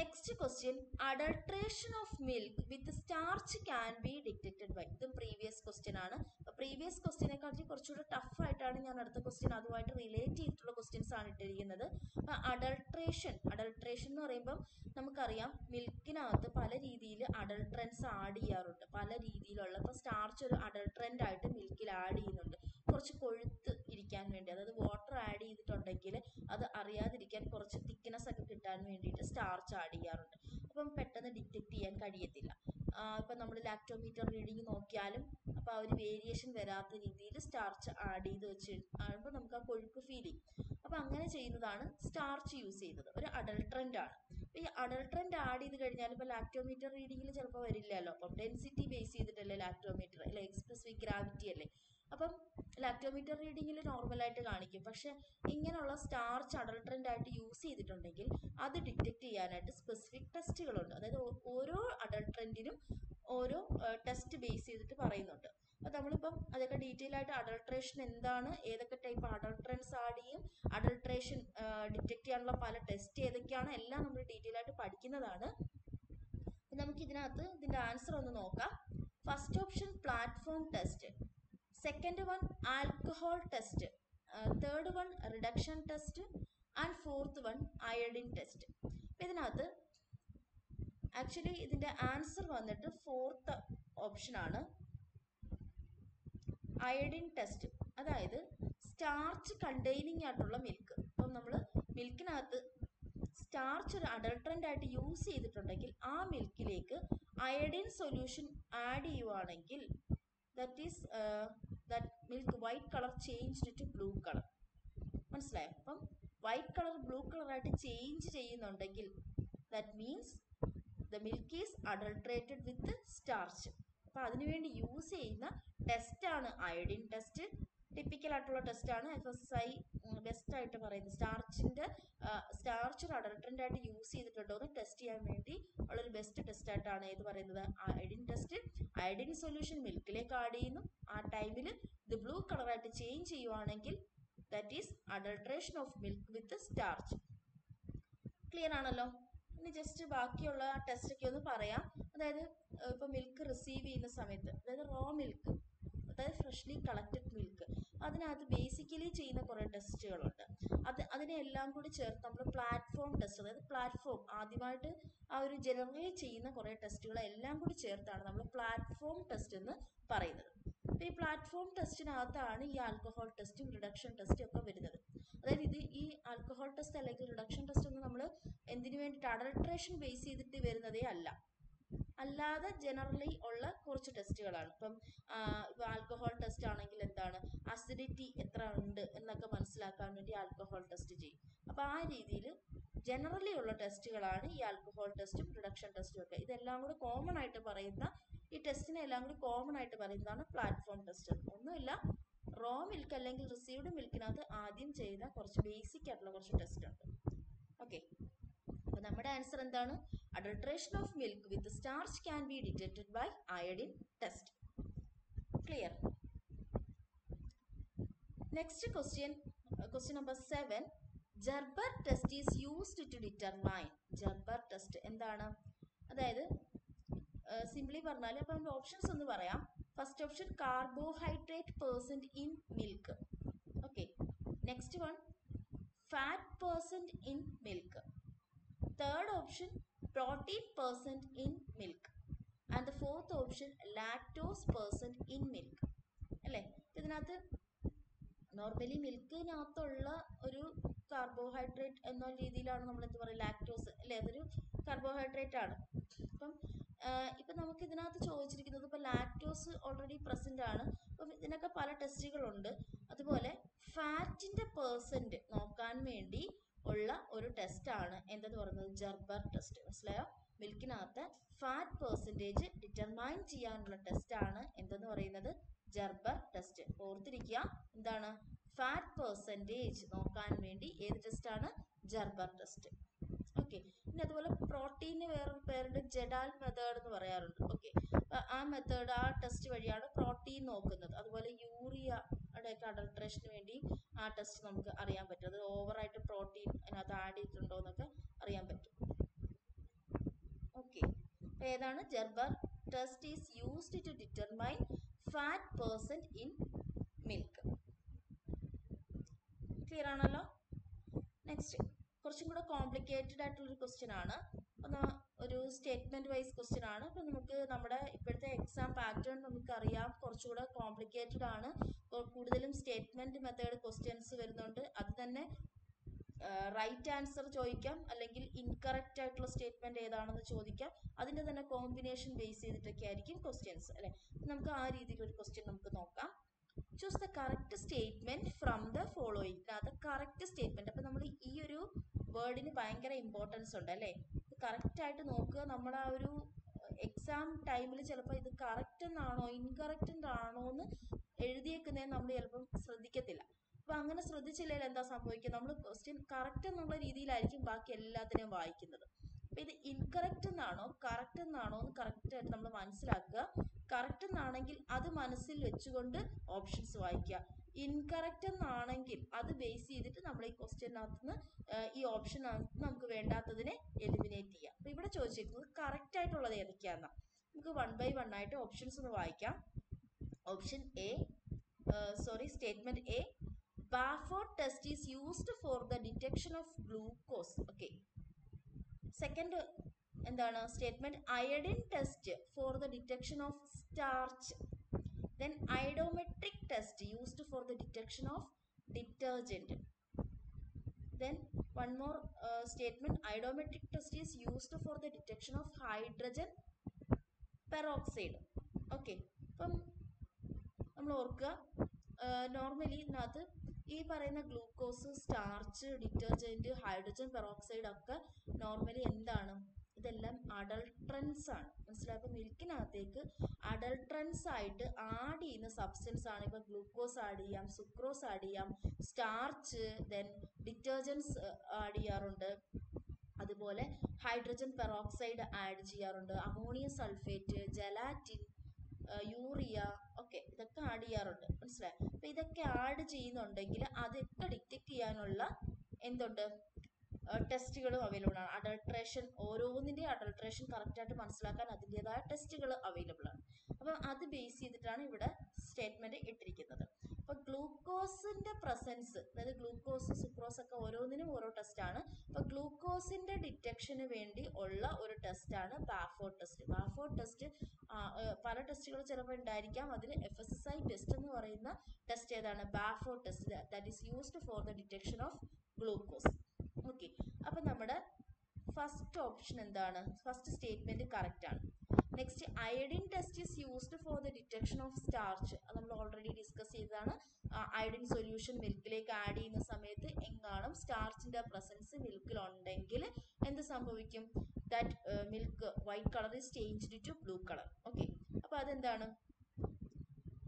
[SPEAKER 1] Next question adulteration of milk with starch can be detected by ഇതും previous question ആണ്. Previous ക്വസ്റ്റ്യനെക്കാട്ടി കുറച്ചുകൂടെ tough ആയിട്ടാണ് ഞാൻ അടുത്ത question അതുമായിട്ട് റിലേറ്റ് ചെയ്തിട്ടുള്ള ക്വസ്റ്റ്യൻസ് ആണ് ഇട്ടിരിക്കുന്നത്. അപ്പൊ അഡൾട്രേഷൻ അഡൾട്രേഷൻ എന്ന് പറയുമ്പം നമുക്കറിയാം മിൽക്കിനകത്ത് പല രീതിയിൽ അഡൾട്രൻസ് ആഡ് ചെയ്യാറുണ്ട്. പല രീതിയിലുള്ള ഇപ്പൊ സ്റ്റാർച്ച് ഒരു അഡൾട്രന്റ് ആയിട്ട് മിൽക്കിൽ ആഡ് ചെയ്യുന്നുണ്ട്. കുറച്ച് കൊഴുത്ത് ഇരിക്കാൻ വേണ്ടി അതായത് വാട്ടർ ആഡ് ചെയ്തിട്ടുണ്ടെങ്കിൽ അത് അറിയാതിരിക്കാൻ കുറച്ച് തിക്നെസ് ഒക്കെ കിട്ടാൻ വേണ്ടിയിട്ട് സ്റ്റാർച്ച് ആഡ് ചെയ്യാറുണ്ട്. അപ്പം പെട്ടെന്ന് ഡിറ്റക്ട് ചെയ്യാൻ കഴിയത്തില്ല. ഇപ്പം നമ്മൾ ലാക്ടോമീറ്റർ റീഡിങ് നോക്കിയാലും അപ്പോൾ ആ ഒരു വേരിയേഷൻ വരാത്ത രീതിയിൽ സ്റ്റാർച്ച് ആഡ് ചെയ്ത് വെച്ച് ആകുമ്പോൾ നമുക്ക് ആ കൊഴുപ്പ് ഫീൽ ചെയ്യും. അപ്പോൾ അങ്ങനെ ചെയ്യുന്നതാണ് സ്റ്റാർച്ച് യൂസ് ചെയ്യുന്നത്. ഒരു അഡൾട്രന്റ് ആണ്. ഈ അഡൾട്രന്റ് ആഡ് ചെയ്ത് കഴിഞ്ഞാൽ ഇപ്പോൾ ലാക്ടോമീറ്റർ റീഡിങ്ങിൽ ചിലപ്പോൾ വരില്ലല്ലോ. അപ്പം ഡെൻസിറ്റി ബേസ് ചെയ്തിട്ടല്ലേ ലാക്ടോമീറ്റർ അല്ലെ? എക്സ്പ്രസ് ഗ്രാവിറ്റി അല്ലേ? അപ്പം ലാക്ടോമീറ്റർ റീഡിങ്ങിൽ നോർമലായിട്ട് കാണിക്കും. പക്ഷെ ഇങ്ങനെയുള്ള സ്റ്റാർച്ച് അഡൾട്രന്റ് ആയിട്ട് യൂസ് ചെയ്തിട്ടുണ്ടെങ്കിൽ അത് ഡിറ്റക്ട് ചെയ്യാനായിട്ട് സ്പെസിഫിക് ടെസ്റ്റുകളുണ്ട് അതായത് ഓരോ അഡൾട്രന്റിനും ഓരോ ടെസ്റ്റ് ബേസ് ചെയ്തിട്ട് പറയുന്നുണ്ട്. അപ്പോൾ നമ്മളിപ്പം അതൊക്കെ ഡീറ്റെയിൽ ആയിട്ട് അഡൾട്രേഷൻ എന്താണ് ഏതൊക്കെ ടൈപ്പ് അഡൾട്രൻസ് ആഡ് ചെയ്യും അഡൾട്രേഷൻ ഡിറ്റക്ട് ചെയ്യാനുള്ള പല ടെസ്റ്റ് ഏതൊക്കെയാണ് എല്ലാം നമ്മൾ ഡീറ്റെയിൽ ആയിട്ട് പഠിക്കുന്നതാണ്. നമുക്ക് ഇതിനകത്ത് ഇതിന്റെ ആൻസർ ഒന്ന് നോക്കാം. First option platform test second one alcohol test third one reduction test and fourth one iodine test ഇതിനകത്ത് ആക്ച്വലി ഇതിന്റെ ആൻസർ വന്നിട്ട് ഫോർത്ത് ഓപ്ഷനാണ് അയഡിൻ ടെസ്റ്റ് അതായത് സ്റ്റാർച്ച് കണ്ടെയ്നിങ് ആയിട്ടുള്ള മിൽക്ക് അപ്പം നമ്മൾ മിൽക്കിനകത്ത് സ്റ്റാർച്ച് ഒരു അഡൾട്രന്റ് ആയിട്ട് യൂസ് ചെയ്തിട്ടുണ്ടെങ്കിൽ ആ മിൽക്കിലേക്ക് അയഡിൻ സൊല്യൂഷൻ ആഡ് ചെയ്യുവാണെങ്കിൽ that is that milk white colour change to blue colour മനസ്സിലായോ? അപ്പം വൈറ്റ് കളർ ബ്ലൂ കളറായിട്ട് ചേഞ്ച് ചെയ്യുന്നുണ്ടെങ്കിൽ that means the milk is adulterated with starch അപ്പോൾ അതിനുവേണ്ടി യൂസ് ചെയ്യുന്ന ടെസ്റ്റാണ് അയഡിൻ ടെസ്റ്റ് ടിപ്പിക്കൽ ആയിട്ടുള്ള ടെസ്റ്റാണ് എഫ് എസ് ഐ ബെസ്റ്റ് ആയിട്ട് പറയുന്നത്. സ്റ്റാർച്ചിന്റെ സ്റ്റാർച്ച് ഒരു ആയിട്ട് യൂസ് ചെയ്തിട്ടുണ്ടോ. എന്ന് ടെസ്റ്റ് ചെയ്യാൻ വേണ്ടി ഉള്ളൊരു ബെസ്റ്റ് ടെസ്റ്റ് ആയിട്ടാണ് ഏത് പറയുന്നത്. അയഡിൻ ടെസ്റ്റ് അയഡിൻ സൊല്യൂഷൻ മിൽക്കിലേക്ക് ആഡ് ചെയ്യുന്നു. ആ ടൈമിൽ ഇത് ബ്ലൂ കളറായിട്ട് ചേഞ്ച് ചെയ്യുവാണെങ്കിൽ that is adulteration of milk with starch clear ആണല്ലോ? ഇനി ജസ്റ്റ് ബാക്കിയുള്ള ടെസ്റ്റ് ഒക്കെ ഒന്ന് പറയാം. അതായത് ഇപ്പൊ മിൽക്ക് റിസീവ് ചെയ്യുന്ന സമയത്ത് അതായത് റോ മിൽക്ക് അതായത് ഫ്രഷ്ലി കളക്റ്റഡ് മിൽക്ക് അതിനകത്ത് ബേസിക്കലി ചെയ്യുന്ന കുറേ ടെസ്റ്റുകളുണ്ട് അത് അതിനെല്ലാം കൂടി ചേർത്ത് നമ്മൾ പ്ലാറ്റ്ഫോം ടെസ്റ്റ് അതായത് പ്ലാറ്റ്ഫോം ആദ്യമായിട്ട് ആ ഒരു ജനറേറ്റ് ചെയ്യുന്ന കുറേ ടെസ്റ്റുകൾ എല്ലാം കൂടി ചേർത്താണ് നമ്മൾ പ്ലാറ്റ്ഫോം ടെസ്റ്റ് എന്ന് പറയുന്നത്. ഈ പ്ലാറ്റ്ഫോം ടെസ്റ്റിനകത്താണ് ഈ ആൽക്കഹോൾ ടെസ്റ്റും റിഡക്ഷൻ ടെസ്റ്റും ഒക്കെ വരുന്നത്. അതായത് ഇത് ഈ ആൽക്കഹോൾ ടെസ്റ്റ് അല്ലെങ്കിൽ റിഡക്ഷൻ ടെസ്റ്റ് ഒന്നും നമ്മൾ എന്തിനു വേണ്ടിയിട്ട് അഡൾട്രേഷൻ ബേസ് ചെയ്തിട്ട് വരുന്നതേ അല്ല. അല്ലാതെ ജനറലി ഉള്ള കുറച്ച് ടെസ്റ്റുകളാണ് ഇപ്പം ഇപ്പം ആൽക്കഹോൾ ടെസ്റ്റ് ആണെങ്കിൽ എന്താണ്? അസിഡിറ്റി എത്ര ഉണ്ട് എന്നൊക്കെ മനസ്സിലാക്കാൻ വേണ്ടി ആൽക്കഹോൾ ടെസ്റ്റ് ചെയ്യും. അപ്പോൾ ആ രീതിയിൽ ജനറലി ഉള്ള ടെസ്റ്റുകളാണ് ഈ ആൽക്കഹോൾ ടെസ്റ്റും റിഡക്ഷൻ ടെസ്റ്റും ഒക്കെ. ഇതെല്ലാം കൂടി കോമൺ ആയിട്ട് പറയുന്ന ഈ ടെസ്റ്റിനെ എല്ലാം കൂടി കോമൺ ആയിട്ട് പറയുന്നതാണ് പ്ലാറ്റ്ഫോം ടെസ്റ്റ് ഒന്നുമില്ല റോ മിൽക്ക് അല്ലെങ്കിൽ റിസീവ്ഡ് മിൽക്കിനകത്ത് ആദ്യം ചെയ്ത കുറച്ച് ബേസിക് ആയിട്ടുള്ള കുറച്ച് ടെസ്റ്റ് ഉണ്ട്. ഓക്കെ അപ്പൊ നമ്മുടെ ആൻസർ എന്താണ്? Adulteration of milk with starch can be detected by iodine test clear next question question number seven Gerber test is used to determine Gerber test എന്താണ്? അതായത് സിംപ്ലി പറഞ്ഞാൽ അപ്പം നമുക്ക് ഓപ്ഷൻസ് ഒന്ന് പറയാം. First option carbohydrate percent in milk okay next one fat percent in milk third option protein percent in milk and the fourth option lactose percent in milk അല്ലേ? ഇതിനകത്ത് normally മിൽക്കിനകത്തുള്ള ഒരു കാർബോഹൈഡ്രേറ്റ് എന്ന രീതിയിലാണ് നമ്മൾ എന്ത് പറയുക? ലാക്ടോസ് അല്ലേ? അതൊരു കാർബോഹൈഡ്രേറ്റ് ആണ്. അപ്പം ഇപ്പം നമുക്ക് ഇതിനകത്ത് ചോദിച്ചിരിക്കുന്നത് ഇപ്പം ലാക്ടോസ് ഓൾറെഡി പ്രസന്റ് ആണ്. അപ്പം ഇതിനൊക്കെ പല ടെസ്റ്റുകളുണ്ട് അതുപോലെ ഫാറ്റിന്റെ പേഴ്സന്റ് നോക്കാൻ വേണ്ടി ഉള്ള ഒരു ടെസ്റ്റാണ് എന്തെന്ന് പറയുന്നത്? ജർബർ ടെസ്റ്റ് മനസ്സിലായോ? മിൽക്കിനകത്ത് ഫാറ്റ് പെർസെന്റേജ് ഡിറ്റർമൈൻ ചെയ്യാനുള്ള ടെസ്റ്റാണ് എന്തെന്ന് പറയുന്നത്? ജർബർ ടെസ്റ്റ് ഓർത്തിരിക്കുക എന്താണ്? ഫാറ്റ് പെർസെന്റേജ് നോക്കാൻ വേണ്ടി ഏത് ടെസ്റ്റാണ് ജർബർ ടെസ്റ്റ് ഓക്കെ പിന്നെ അതുപോലെ പ്രോട്ടീന് വേറൊരു പേരുണ്ട് ജഡാൽ മെത്തേഡ് എന്ന് പറയാറുണ്ട്. ഓക്കെ ആ മെത്തേഡ് ആ ടെസ്റ്റ് വഴിയാണ് പ്രോട്ടീൻ നോക്കുന്നത്. അതുപോലെ യൂറിയ ഒക്കെ അഡൾട്രേഷന് വേണ്ടി ആ ടെസ്റ്റ് നമുക്ക് അറിയാൻ പറ്റും. അത് ഓവറായിട്ട് പ്രോട്ടീൻ അതിനകത്ത് ആഡ് ചെയ്തിട്ടുണ്ടോ എന്നൊക്കെ അറിയാൻ പറ്റും. ഓക്കെ ഏതാണ്? Gerber test is used to determine fat percent in milk clear ആണല്ലോ? നെക്സ്റ്റ് കുറച്ചും കൂടെ കോംപ്ലിക്കേറ്റഡ് ആയിട്ടുള്ളൊരു ക്വസ്റ്റ്യൻ ആണ്. ഒന്ന് ഒരു സ്റ്റേറ്റ്മെന്റ് വൈസ് ക്വസ്റ്റ്യൻ ആണ്. അപ്പം നമുക്ക് നമ്മുടെ ഇപ്പോഴത്തെ എക്സാം പാറ്റേൺ നമുക്കറിയാം. കുറച്ചുകൂടെ കോംപ്ലിക്കേറ്റഡ് ആണ്. കൂടുതലും സ്റ്റേറ്റ്മെന്റ് മെത്തേഡ് ക്വസ്റ്റ്യൻസ് വരുന്നുണ്ട്. അത് തന്നെ റൈറ്റ് ആൻസർ ചോദിക്കാം അല്ലെങ്കിൽ ഇൻകറക്റ്റ് ആയിട്ടുള്ള സ്റ്റേറ്റ്മെന്റ് ഏതാണെന്ന് ചോദിക്കാം. അതിന്റെ തന്നെ കോമ്പിനേഷൻ ബേസ് ചെയ്തിട്ടൊക്കെ ആയിരിക്കും ക്വസ്റ്റ്യൻസ് അല്ലെ? നമുക്ക് ആ രീതിയിൽ ഒരു ക്വസ്റ്റ്യൻ നമുക്ക് നോക്കാം. Choose the correct statement from the following അത് കറക്റ്റ് സ്റ്റേറ്റ്മെന്റ് അപ്പൊ നമ്മൾ ഈ ഒരു വേർഡിന് ഭയങ്കര ഇമ്പോർട്ടൻസ് ഉണ്ട് അല്ലേ? കറക്റ്റ് ആയിട്ട് നോക്കുക. നമ്മുടെ ആ ഒരു എക്സാം ടൈമിൽ ചിലപ്പോൾ ഇത് കറക്റ്റ് എന്നാണോ ഇൻകറക്റ്റ് എന്നാണോ എന്ന് എഴുതിയേക്കുന്നതെന്ന് നമ്മൾ ചിലപ്പം ശ്രദ്ധിക്കത്തില്ല. അപ്പൊ അങ്ങനെ ശ്രദ്ധിച്ചില്ലെങ്കിൽ എന്താ സംഭവിക്കുക? നമ്മൾ ക്വസ്റ്റ്യൻ കറക്റ്റ് എന്നുള്ള രീതിയിലായിരിക്കും ബാക്കി എല്ലാത്തിനെയും വായിക്കുന്നത്. അപ്പൊ ഇത് ഇൻകറക്റ്റ് എന്നാണോ കറക്റ്റ് എന്നാണോ എന്ന് കറക്റ്റ് ആയിട്ട് നമ്മൾ മനസ്സിലാക്കുക. കറക്റ്റ് എന്നാണെങ്കിൽ അത് മനസ്സിൽ വെച്ചുകൊണ്ട് ഓപ്ഷൻസ് വായിക്കുക. ഇൻകറക്റ്റ് എന്നാണെങ്കിൽ അത് ബേസ് ചെയ്തിട്ട് നമ്മൾ ഈ ക്വസ്റ്റ്യനകത്ത് നിന്ന് ഈ ഓപ്ഷൻ നമുക്ക് വേണ്ടാത്തതിനെ എലിമിനേറ്റ് ചെയ്യാം അപ്പൊ ഇവിടെ ചോദിച്ചിരിക്കുന്നത് കറക്റ്റ് ആയിട്ടുള്ളത് ഏതൊക്കെയാണെന്നാണ്. നമുക്ക് വൺ ബൈ വൺ ആയിട്ട് ഓപ്ഷൻസ് ഒന്ന് വായിക്കാം. Option A sorry statement A Barfoed test is used for the detection of glucose okay second എന്താണ്? Statement iodine test for the detection of starch then iodometric test used for the detection of detergent then one more uh, statement iodometric test is used for the detection of hydrogen peroxide. Okay അപ്പം ഓർക്കുക normally ഇതിനകത്ത് ഈ പറയുന്ന glucose starch detergent hydrogen peroxide ഒക്കെ normally എന്താണ്? ഇതെല്ലാം adulterants ആണ്. മനസ്സിലായപ്പോൾ മിൽക്കിനകത്തേക്ക് അഡൾട്രൻസ് ആയിട്ട് ആഡ് ചെയ്യുന്ന സബ്സ്റ്റൻസ് ആണ്. ഇപ്പൊ ഗ്ലൂക്കോസ് ആഡ് ചെയ്യാം സുക്രോസ് ആഡ് ചെയ്യാം സ്റ്റാർച്ച് ദെൻ ഡിറ്റർജൻസ് ആഡ് ചെയ്യാറുണ്ട്. അതുപോലെ ഹൈഡ്രജൻ പെറോക്സൈഡ് ആഡ് ചെയ്യാറുണ്ട്. അമോണിയ സൾഫേറ്റ് ജലാറ്റിൻ യൂറിയ ഒക്കെ ഇതൊക്കെ ആഡ് ചെയ്യാറുണ്ട്. മനസ്സിലായോ? അപ്പൊ ഇതൊക്കെ ആഡ് ചെയ്യുന്നുണ്ടെങ്കിൽ അതൊക്കെ ഡിറ്റക്ട് ചെയ്യാനുള്ള എന്തുണ്ട്? ടെസ്റ്റുകളും അവൈലബിൾ ആണ്. അഡൾട്രേഷൻ ഓരോന്നിന്റെ അഡൾട്രേഷൻ കറക്റ്റ് ആയിട്ട് മനസ്സിലാക്കാൻ അതിന്റെതായ ടെസ്റ്റുകൾ അവൈലബിൾ ആണ്. അപ്പം അത് ബേസ് ചെയ്തിട്ടാണ് ഇവിടെ സ്റ്റേറ്റ്മെന്റ് ഇട്ടിരിക്കുന്നത്. അപ്പൊ ഗ്ലൂക്കോസിന്റെ പ്രസൻസ് അതായത് ഗ്ലൂക്കോസ് സുക്രോസ് ഒക്കെ ഓരോന്നിനും ഓരോ ടെസ്റ്റ് ആണ്. അപ്പൊ ഗ്ലൂക്കോസിന്റെ ഡിറ്റക്ഷന് വേണ്ടി ഉള്ള ഒരു ടെസ്റ്റ് ആണ് ബാഫോർഡ് ടെസ്റ്റ് ബാഫോ ടെസ്റ്റ് പല ടെസ്റ്റുകൾ ചിലപ്പോൾ ഉണ്ടായിരിക്കാം അതിൽ F S S I test എന്ന് പറയുന്ന ടെസ്റ്റ് ഏതാണ്? ബാഫോ test that is used for the detection of glucose okay അപ്പൊ നമ്മുടെ ഫസ്റ്റ് ഓപ്ഷൻ എന്താണ്? ഫസ്റ്റ് സ്റ്റേറ്റ്മെന്റ് കറക്റ്റ് ആണ്. Next iodine test is used for the detection of starch അത് നമ്മൾ already discuss ചെയ്തതാണ്. അയഡിൻ സൊല്യൂഷൻ മിൽക്കിലേക്ക് ആഡ് ചെയ്യുന്ന സമയത്ത് എങ്ങാനും സ്റ്റാർച്ചിന്റെ പ്രസൻസ് മിൽക്കിൽ ഉണ്ടെങ്കിൽ എന്ത് സംഭവിക്കും? That milk white colour is changed to blue colour okay അപ്പോൾ അതെന്താണ്?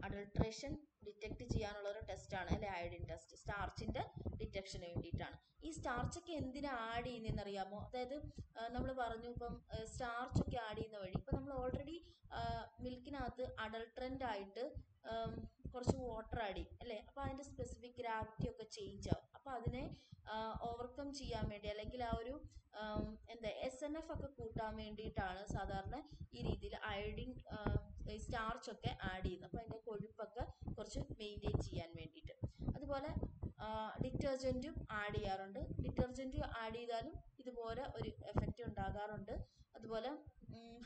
[SPEAKER 1] അഡൾട്രേഷൻ ഡിറ്റക്ട് ചെയ്യാനുള്ള ഒരു ടെസ്റ്റ് ആണ്. അല്ലെ അയഡിൻ ടെസ്റ്റ് സ്റ്റാർച്ചിന്റെ ഡിറ്റക്ഷന് വേണ്ടിയിട്ടാണ്. ഈ സ്റ്റാർച്ച് ഒക്കെ എന്തിനാ ആഡ് ചെയ്യുന്നതെന്ന് അറിയാമോ അതായത് നമ്മൾ പറഞ്ഞു ഇപ്പം സ്റ്റാർച്ച് ഒക്കെ ആഡ് ചെയ്യുന്ന വഴി ഇപ്പം നമ്മൾ ഓൾറെഡി മിൽക്കിനകത്ത് അഡൾട്രന്റ് ആയിട്ട് കുറച്ച് വാട്ടർ ആഡ് ചെയ്യും അല്ലേ? അപ്പോൾ അതിന്റെ സ്പെസിഫിക് ഗ്രാവിറ്റി ഒക്കെ ചേഞ്ച് ആവും. അപ്പോൾ അതിനെ ഓവർകം ചെയ്യാൻ വേണ്ടി അല്ലെങ്കിൽ ആ ഒരു എന്താ എസ് എൻ എഫ് ഒക്കെ കൂട്ടാൻ വേണ്ടിയിട്ടാണ് സാധാരണ ഈ രീതിയിൽ അയഡിൻ സ്റ്റാർച്ച് ഒക്കെ ആഡ് ചെയ്യുന്നത് അപ്പോൾ അതിന്റെ കൊഴുപ്പൊക്കെ കുറച്ച് മെയിന്റെയിൻ ചെയ്യാൻ വേണ്ടിയിട്ട്. അതുപോലെ ഡിറ്റർജന്റും ആഡ് ചെയ്യാറുണ്ട്. ഡിറ്റർജന്റ് ആഡ് ചെയ്താലും ഇതുപോലെ ഒരു എഫക്റ്റ് ഉണ്ടാകാറുണ്ട്. അതുപോലെ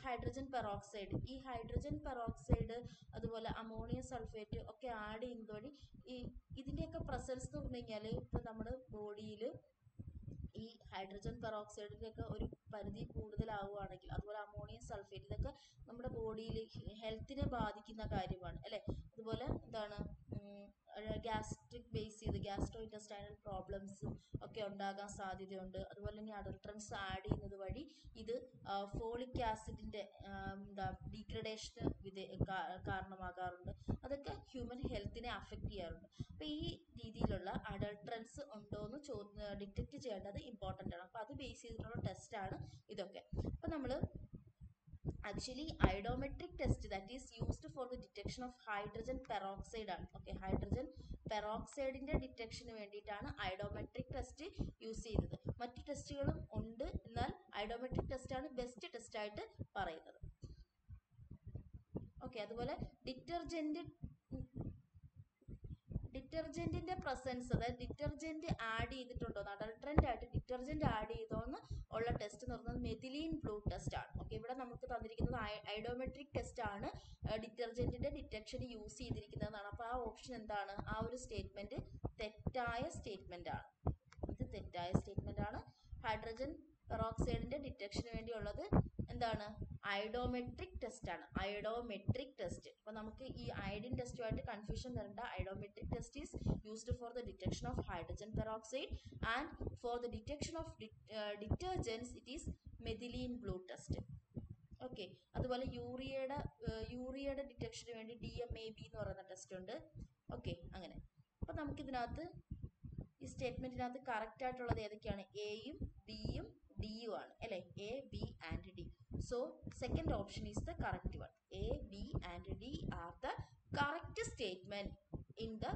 [SPEAKER 1] ഹൈഡ്രജൻ പെറോക്സൈഡ് ഈ ഹൈഡ്രജൻ പെറോക്സൈഡ് അതുപോലെ അമോണിയം സൾഫേറ്റ് ഒക്കെ ആഡ് ചെയ്യുന്നത് വഴി ഈ ഇതിന്റെയൊക്കെ പ്രസൻസ് എന്ന് പറഞ്ഞു കഴിഞ്ഞാൽ ഇപ്പം നമ്മുടെ ബോഡിയിൽ ഈ ഹൈഡ്രജൻ പെറോക്സൈഡിന്റെയൊക്കെ ഒരു പരിധി കൂടുതലാവുകയാണെങ്കിൽ അതുപോലെ അമോണിയം സൾഫേറ്റ് ഇതൊക്കെ നമ്മുടെ ബോഡിയിൽ ഹെൽത്തിനെ ബാധിക്കുന്ന കാര്യമാണ് അല്ലേ? അതുപോലെ എന്താണ് ഗ്യാസ്ട്രിക് ബേസ് ചെയ്ത് ഗ്യാസ്ട്രോ ഇന്റസ്റ്റൈനൽ പ്രോബ്ലംസും ഒക്കെ ഉണ്ടാകാൻ സാധ്യതയുണ്ട്. അതുപോലെ തന്നെ അഡൾട്രൻസ് ആഡ് ചെയ്യുന്നത് വഴി ഇത് ഫോളിക് ആസിഡിന്റെ എന്താ ഡീഗ്രഡേഷന് വിധേ കാരണമാകാറുണ്ട്. അതൊക്കെ ഹ്യൂമൻ ഹെൽത്തിനെ അഫക്റ്റ് ചെയ്യാറുണ്ട്. അപ്പൊ ഈ രീതിയിലുള്ള അഡൾട്രൻസ് ഉണ്ടോ എന്ന് ചോ ചെയ്യേണ്ടത് ഇമ്പോർട്ടന്റ് ആണ്. അപ്പോൾ അത് ബേസ് ചെയ്തിട്ടുള്ള ടെസ്റ്റ് ആണ് ഇതൊക്കെ. അപ്പൊ നമ്മൾ actually iodometric test that is used for the detection of hydrogen peroxide ആണ്. ഓക്കെ ഹൈഡ്രജൻ പെറോക്സൈഡിന്റെ ഡിറ്റക്ഷന് വേണ്ടിയിട്ടാണ് ഐഡോമെട്രിക് ടെസ്റ്റ് യൂസ് ചെയ്യുന്നത്. മറ്റു ടെസ്റ്റുകളും ഉണ്ട്. എന്നാൽ ഐഡോമെട്രിക് ടെസ്റ്റ് ആണ് ബെസ്റ്റ് ടെസ്റ്റ് ആയിട്ട് പറയുന്നത്. ഓക്കെ അതുപോലെ ഡിറ്റർജന്റ് ഡിറ്റർജന്റിന്റെ പ്രസൻസ് അതായത് ഡിറ്റർജന്റ് ആഡ് ചെയ്തിട്ടുണ്ടോ? അഡൾട്രന്റ് ആയിട്ട് ഡിറ്റർജന്റ് ആഡ് ചെയ്തോന്ന് ഉള്ള ടെസ്റ്റ് എന്ന് പറയുന്നത് മെഥിലീൻ ബ്ലൂ ടെസ്റ്റ് ആണ്. ഓക്കെ ഇവിടെ നമുക്ക് തന്നിരിക്കുന്നത് ഐഡോമെട്രിക് ടെസ്റ്റ് ആണ്. ഡിറ്റർജന്റിന്റെ ഡിറ്റക്ഷൻ യൂസ് ചെയ്തിരിക്കുന്നതാണ് അപ്പോൾ ആ ഓപ്ഷൻ എന്താണ്? ആ ഒരു സ്റ്റേറ്റ്മെന്റ് തെറ്റായ സ്റ്റേറ്റ്മെന്റ് ആണ്. ഇത് തെറ്റായ സ്റ്റേറ്റ്മെന്റ് ആണ്. ഹൈഡ്രജൻ പെറോക്സൈഡിന്റെ ഡിറ്റക്ഷന് വേണ്ടിയുള്ളത് എന്താണ്? ഐഡോമെട്രിക് ആണ്. ഐഡോമെട്രിക് ടെസ്റ്റ് അപ്പൊ നമുക്ക് ഈ ഐഡിൻ ടെസ്റ്റുമായിട്ട് കൺഫ്യൂഷൻ വരേണ്ട. Iodometric test is used for the detection of hydrogen peroxide and for the detection of detergents it is methylene blue test okay അതുപോലെ യൂറിയയുടെ യൂറിയയുടെ ഡിറ്റക്ഷന് വേണ്ടി ഡി എം എ ബി എന്ന് പറയുന്ന ടെസ്റ്റ് ഉണ്ട്. ഓക്കെ അങ്ങനെ. അപ്പം നമുക്കിതിനകത്ത് ഈ സ്റ്റേറ്റ്മെന്റിനകത്ത് കറക്റ്റ് ആയിട്ടുള്ളത് ഏതൊക്കെയാണ്? എയും ബിയും ഡിയും ആണ് അല്ലേ? A B and D so second option is the correct one A B and D are the correct statement in the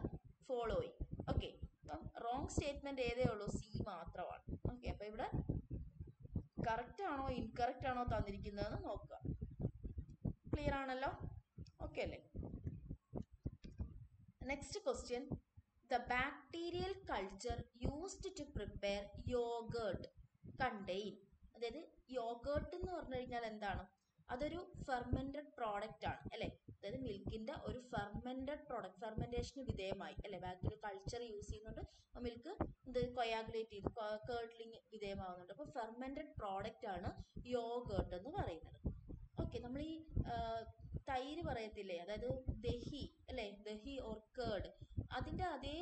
[SPEAKER 1] following okay അപ്പം റോങ് സ്റ്റേറ്റ്മെന്റ് ഏതേ ഉള്ളൂ? സി മാത്രമാണ്. ഓക്കെ അപ്പൊ ഇവിടെ കറക്റ്റ് ആണോ ഇൻകറക്റ്റ് ആണോ തന്നിരിക്കുന്നതെന്ന് നോക്കുക. ക്ലിയർ ആണല്ലോ? ഓക്കെ അല്ലേ? Next question the bacterial culture used to prepare yogurt contain അതായത് യോഗേർട്ട് എന്ന് പറഞ്ഞു കഴിഞ്ഞാൽ എന്താണ്? അതൊരു ഫെർമെന്റഡ് പ്രോഡക്റ്റ് ആണ് അല്ലെ? അതായത് മിൽക്കിന്റെ ഒരു ഫെർമെന്റഡ് പ്രോഡക്റ്റ് ഫെർമെന്റേഷന് വിധേയമായി അല്ലെ? ബാക്ടീരിയൽ കൾച്ചർ യൂസ് ചെയ്യുന്നുണ്ട്. മിൽക്ക് ഇത് കൊയാഗുലേറ്റ് ചെയ്ത് കേർഡ്ലിങ് വിധേയമാവുന്നുണ്ട്. അപ്പോൾ ഫെർമെന്റഡ് പ്രോഡക്റ്റ് ആണ് യോഗേർട്ട് എന്ന് പറയുന്നത്. ഓക്കെ നമ്മൾ ഈ തൈര് പറയത്തില്ലേ? അതായത് ദഹി അല്ലേ? ദഹി ഓർ കേർഡ് അതിന്റെ അതേ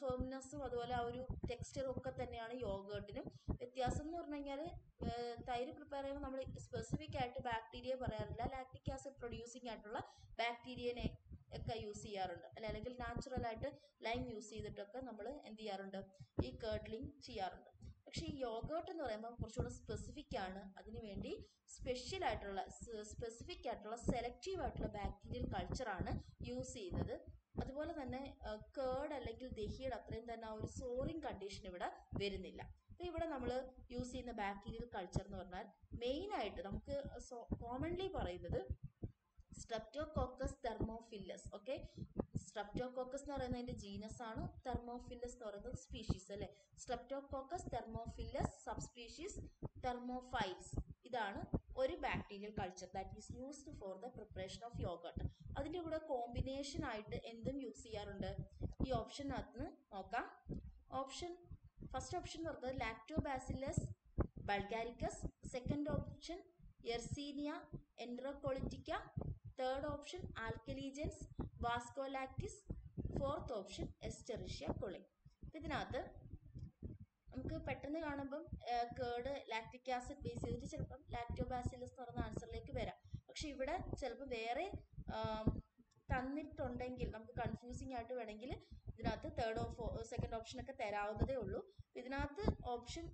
[SPEAKER 1] ഫേംനെസ്സും അതുപോലെ ആ ഒരു ടെക്സ്ചറും ഒക്കെ തന്നെയാണ് യോഗേർട്ടിനും വ്യത്യാസം എന്ന് പറഞ്ഞു കഴിഞ്ഞാൽ തൈര് പ്രിപ്പയർ ചെയ്യുമ്പോൾ നമ്മൾ സ്പെസിഫിക് ആയിട്ട് ബാക്ടീരിയ പറയാറില്ല. ലാക്ടിക് ആസിഡ് പ്രൊഡ്യൂസിങ് ആയിട്ടുള്ള ബാക്ടീരിയനെ ഒക്കെ യൂസ് ചെയ്യാറുണ്ട്. അല്ലെ? അല്ലെങ്കിൽ നാച്ചുറൽ ആയിട്ട് ലൈം യൂസ് ചെയ്തിട്ടൊക്കെ നമ്മൾ എന്ത് ചെയ്യാറുണ്ട്? ഈ കേർഡ്ലിംഗ് ചെയ്യാറുണ്ട്. പക്ഷേ ഈ യോഗോട്ട് എന്ന് പറയുമ്പോൾ കുറച്ചുകൂടെ സ്പെസിഫിക് ആണ്. അതിനുവേണ്ടി സ്പെഷ്യൽ ആയിട്ടുള്ള സ്പെസിഫിക് ആയിട്ടുള്ള സെലക്റ്റീവ് ആയിട്ടുള്ള ബാക്ടീരിയൽ കൾച്ചറാണ് യൂസ് ചെയ്യുന്നത്. അതുപോലെ തന്നെ കേർഡ് അല്ലെങ്കിൽ ദഹിയുടെ അത്രയും തന്നെ ആ ഒരു സോറിങ് കണ്ടീഷൻ ഇവിടെ വരുന്നില്ല. അപ്പൊ ഇവിടെ നമ്മൾ യൂസ് ചെയ്യുന്ന ബാക്ടീരിയൽ കൾച്ചർ എന്ന് പറഞ്ഞാൽ മെയിൻ ആയിട്ട് നമുക്ക് കോമൺലി പറയുന്നത് സ്ട്രെപ്റ്റോകോക്കസ് തെർമോഫില്ലസ് ഓക്കെ സ്ട്രെപ്റ്റോകോക്കസ് എന്ന് പറയുന്നതിന്റെ ജീനസ് ആണ് തെർമോഫില്ലസ് എന്ന് പറയുന്നത് സ്പീഷീസ് അല്ലെ? Streptococcus thermophilus sub species thermophiles ഇതാണ് ഒരു bacterial culture that is used for the preparation of yogurt അതിന്റെ കൂടെ കോമ്പിനേഷൻ ആയിട്ട് എന്തും യൂസ് ചെയ്യാറുണ്ട്? ഈ ഓപ്ഷനകത്ത് നോക്കാം. ഓപ്ഷൻ ഫസ്റ്റ് ഓപ്ഷൻ എന്ന് പറയുന്നത് Lactobacillus bulgaricus second option Yersinia enterocolitica third option Alcaligenes viscolactis fourth option Escherichia coli ഇതിനകത്ത് നമുക്ക് പെട്ടെന്ന് കാണുമ്പം കേർഡ് ലാക്ടിക് ആസിഡ് ബേസ് ചെയ്തിട്ട് ചിലപ്പം ലാക്ടോബാസിലസ് എന്ന് പറയുന്ന ആൻസറിലേക്ക് വരാം. പക്ഷെ ഇവിടെ ചിലപ്പോൾ വേറെ തന്നിട്ടുണ്ടെങ്കിൽ നമുക്ക് കൺഫ്യൂസിങ് ആയിട്ട് വേണമെങ്കിൽ ഇതിനകത്ത് തേർഡ് ഓഫ് സെക്കൻഡ് ഓപ്ഷനൊക്കെ തരാവുന്നതേ ഉള്ളൂ. ഇതിനകത്ത് ഓപ്ഷൻ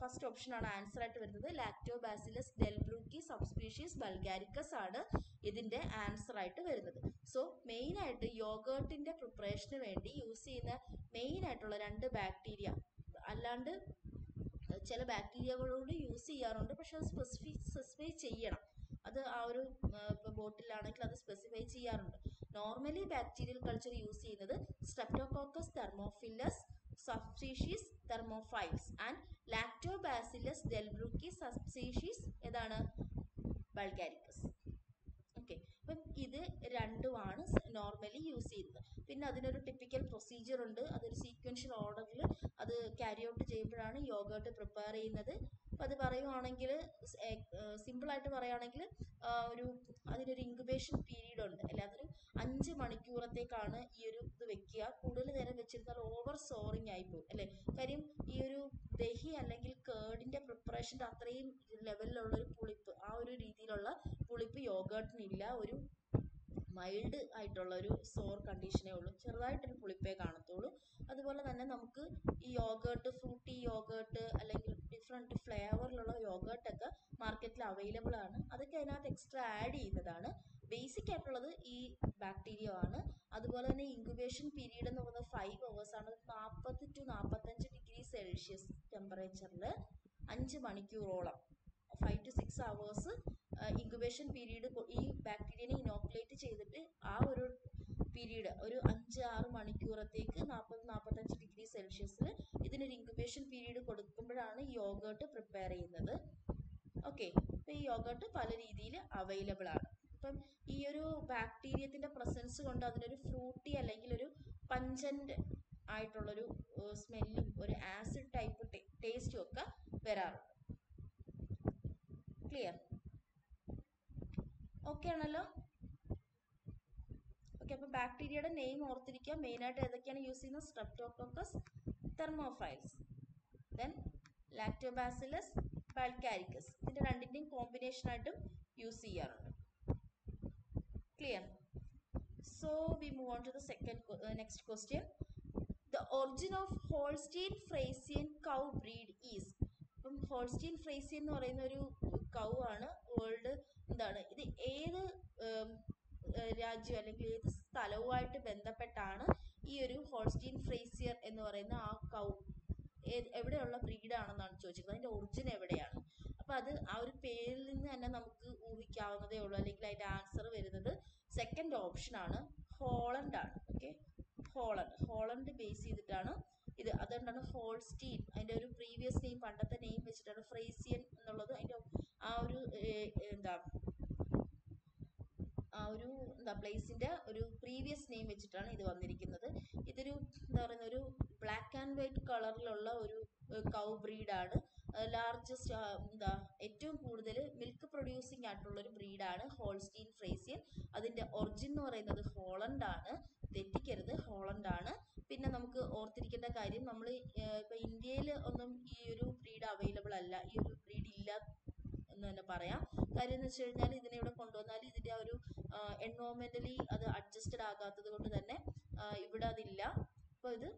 [SPEAKER 1] ഫസ്റ്റ് ഓപ്ഷൻ ആണ് ആൻസർ ആയിട്ട് വരുന്നത്. ലാക്ടോബാസിലസ് ഡെൽബ്ലൂക്കി സബ്സ്പീഷീസ് ബൾഗാരിക്കസ് ആണ്. ഇതിന്റെ ആൻസർ ആയിട്ട് വരുന്നത്. സോ മെയിൻ ആയിട്ട് യോഗേർട്ടിന്റെ പ്രിപ്പറേഷന് വേണ്ടി യൂസ് ചെയ്യുന്ന മെയിൻ ആയിട്ടുള്ള രണ്ട് ബാക്ടീരിയ അല്ലാണ്ട് ചില ബാക്ടീരിയകളോട് യൂസ് ചെയ്യാറുണ്ട് പക്ഷെ അത് സ്പെസിഫൈ ചെയ്യണം. അത് ആ ഒരു ബോട്ടിലാണെങ്കിൽ അത് സ്പെസിഫൈ ചെയ്യാറുണ്ട്. നോർമലി ബാക്ടീരിയൽ കൾച്ചർ യൂസ് ചെയ്യുന്നത് Streptococcus thermophilus subspecies thermophiles and Lactobacillus delbrueckii subspecies ഏതാണ്? ബൾഗാരിക്കസ് ഇത് രണ്ടുമാണ് നോർമലി യൂസ് ചെയ്യുന്നത്. പിന്നെ അതിനൊരു ടിപ്പിക്കൽ പ്രൊസീജിയർ ഉണ്ട്. അതൊരു സീക്വൻഷ്യൽ ഓർഡറിൽ അത് ക്യാരി ഔട്ട് ചെയ്യുമ്പോഴാണ് യോഗേർട്ട് പ്രിപ്പയർ ചെയ്യുന്നത്. അപ്പോൾ അത് പറയുവാണെങ്കിൽ സിമ്പിളായിട്ട് പറയുകയാണെങ്കിൽ ഒരു അതിനൊരു ഇൻക്യുബേഷൻ പീരീഡ് ഉണ്ട്. അല്ലെ അതൊരു അഞ്ച് മണിക്കൂറത്തേക്കാണ് ഈ ഒരു ഇത് വെക്കുക. കൂടുതൽ നേരം വെച്ചിരുന്നാൽ ഓവർ സോറിങ് ആയിപ്പോകും അല്ലേ? കാര്യം ഈ ഒരു ദഹി അല്ലെങ്കിൽ കേർഡിന്റെ പ്രിപ്പറേഷന്റെ അത്രയും ലെവലിലുള്ള ഒരു പുളിപ്പ് ആ ഒരു രീതിയിലുള്ള പുളിപ്പ് യോഗേർട്ടിനില്ല ഒരു മൈൽഡ് ആയിട്ടുള്ള ഒരു സോർ കണ്ടീഷനേ ഉള്ളൂ. ചെറുതായിട്ടൊരു പുളിപ്പേ കാണത്തുള്ളൂ. അതുപോലെ തന്നെ നമുക്ക് ഈ യോഗേർട്ട് ഫ്രൂട്ടി യോഗേർട്ട് അല്ലെങ്കിൽ ഡിഫറെന്റ് ഫ്ലേവറിലുള്ള യോഗേർട്ടൊക്കെ മാർക്കറ്റിൽ അവൈലബിൾ ആണ്. അതൊക്കെ അതിനകത്ത് എക്സ്ട്രാ ആഡ് ചെയ്യുന്നതാണ്. ബേസിക് ആയിട്ടുള്ളത് ഈ ബാക്ടീരിയ ആണ്. അതുപോലെ തന്നെ ഇൻക്യുബേഷൻ പീരീഡ് എന്ന് പറയുന്നത് ഫൈവ് അവേഴ്സ് ആണ്. നാൽപ്പത് ടു നാൽപ്പത്തഞ്ച് ഡിഗ്രി സെൽഷ്യസ് ടെമ്പറേച്ചറിൽ അഞ്ച് മണിക്കൂറോളം five to six hours incubation period ഈ ബാക്ടീരിയനെ ഇനോക്കുലേറ്റ് ചെയ്തിട്ട് ആ ഒരു പീരീഡ് ഒരു അഞ്ച് ആറ് മണിക്കൂറത്തേക്ക് നാൽപ്പത് നാൽപ്പത്തഞ്ച് ഡിഗ്രി സെൽഷ്യസിൽ ഇതിനൊരു ഇൻക്യുബേഷൻ പീരീഡ് കൊടുക്കുമ്പോഴാണ് ഈ പ്രിപ്പയർ ചെയ്യുന്നത്. ഓക്കെ അപ്പോൾ ഈ യോഗേർട്ട് പല രീതിയിൽ അവൈലബിൾ ആണ്. അപ്പം ഈ ഒരു ബാക്ടീരിയത്തിന്റെ പ്രസൻസ് കൊണ്ട് അതിനൊരു ഫ്രൂട്ടി അല്ലെങ്കിൽ ഒരു പഞ്ചന്റ് ആയിട്ടുള്ളൊരു സ്മെല്ലും ഒരു ആസിഡ് ടൈപ്പ് ടേസ്റ്റും ഒക്കെ വരാറുണ്ട്. ക്ലിയർ ഓക്കെ ആണല്ലോ? ഓക്കെ അപ്പൊ ബാക്ടീരിയയുടെ നെയിം ഓർത്തിരിക്കുക. മെയിൻ ആയിട്ട് ഏതൊക്കെയാണ് യൂസ് ചെയ്യുന്നത്? Streptococcus thermophiles then lactobacillus bulgaricus രണ്ടിന്റെയും കോമ്പിനേഷൻ ആയിട്ടും യൂസ് ചെയ്യാറുണ്ട്. Clear so we move on to the second next question the origin of Holstein Friesian cow breed is ഇപ്പം ഹോൾസ്റ്റീൻ ഫ്രേസിയൻ എന്ന് പറയുന്ന ഒരു കൗ ആണ്. വേൾഡ് എന്താണ്? ഇത് ഏത് രാജ്യം അല്ലെങ്കിൽ ഏത് സ്ഥലവുമായിട്ട് ബന്ധപ്പെട്ടാണ് ഈ ഒരു ഹോൾസ്റ്റീൻ ഫ്രേസിയർ എന്ന് പറയുന്ന ആ കൗ എവിടെയുള്ള ബ്രീഡാണെന്നാണ് ചോദിച്ചിരിക്കുന്നത്. അതിന്റെ ഒറിജിൻ എവിടെയാണ്? അപ്പൊ അത് ആ ഒരു പേരിൽ നിന്ന് തന്നെ നമുക്ക് ഊഹിക്കാവുന്നതേ ഉള്ളൂ. അല്ലെങ്കിൽ അതിന്റെ ആൻസർ വരുന്നത് സെക്കൻഡ് ഓപ്ഷൻ ആണ്. ഹോളണ്ട് ആണ്. ഓക്കെ? ഹോളണ്ട്. ഹോളണ്ട് ബേസ് ചെയ്തിട്ടാണ് ഇത്. അതുകൊണ്ടാണ് ഹോൾസ്റ്റീൻ അതിന്റെ ഒരു പ്രീവിയസ് നെയിം പണ്ടത്തെ നെയിം വെച്ചിട്ടാണ് ഫ്രേസിയൻ എന്നുള്ളത് അതിന്റെ ആ ഒരു എന്താ ഒരു എന്താ പ്ലേസിന്റെ ഒരു പ്രീവിയസ് നെയിം വെച്ചിട്ടാണ് ഇത് വന്നിരിക്കുന്നത്. ഇതൊരു എന്താ പറയുന്ന ഒരു ബ്ലാക്ക് ആൻഡ് വൈറ്റ് കളറിലുള്ള ഒരു കൗ ബ്രീഡാണ് ലാർജസ്റ്റ് എന്താ ഏറ്റവും കൂടുതൽ മിൽക്ക് പ്രൊഡ്യൂസിങ് ആയിട്ടുള്ള ഒരു ബ്രീഡാണ് ഹോൾസ്റ്റീൻ ഫ്രേസിയൻ അതിന്റെ ഒറിജിൻ എന്ന് പറയുന്നത് ഹോളണ്ട് ആണ്. തെറ്റിക്കരുത് ഹോളണ്ട് ആണ്. പിന്നെ നമുക്ക് ഓർത്തിരിക്കേണ്ട കാര്യം നമ്മൾ ഇപ്പോൾ ഇന്ത്യയിൽ ഒന്നും ഈ ഒരു ബ്രീഡ് അവൈലബിൾ അല്ല. ഈ ഒരു ബ്രീഡ് ഇല്ല എന്ന് തന്നെ പറയാം. കാര്യം എന്ന് വെച്ച് കഴിഞ്ഞാൽ ഇതിനെ ഇവിടെ കൊണ്ടുവന്നാൽ ഇതിന്റെ ആ ഒരു എൻവോൺമെന്റലി അത് അഡ്ജസ്റ്റഡ് ആകാത്തത് കൊണ്ട് തന്നെ ഇവിടെ അതില്ല. അപ്പോൾ ഇത്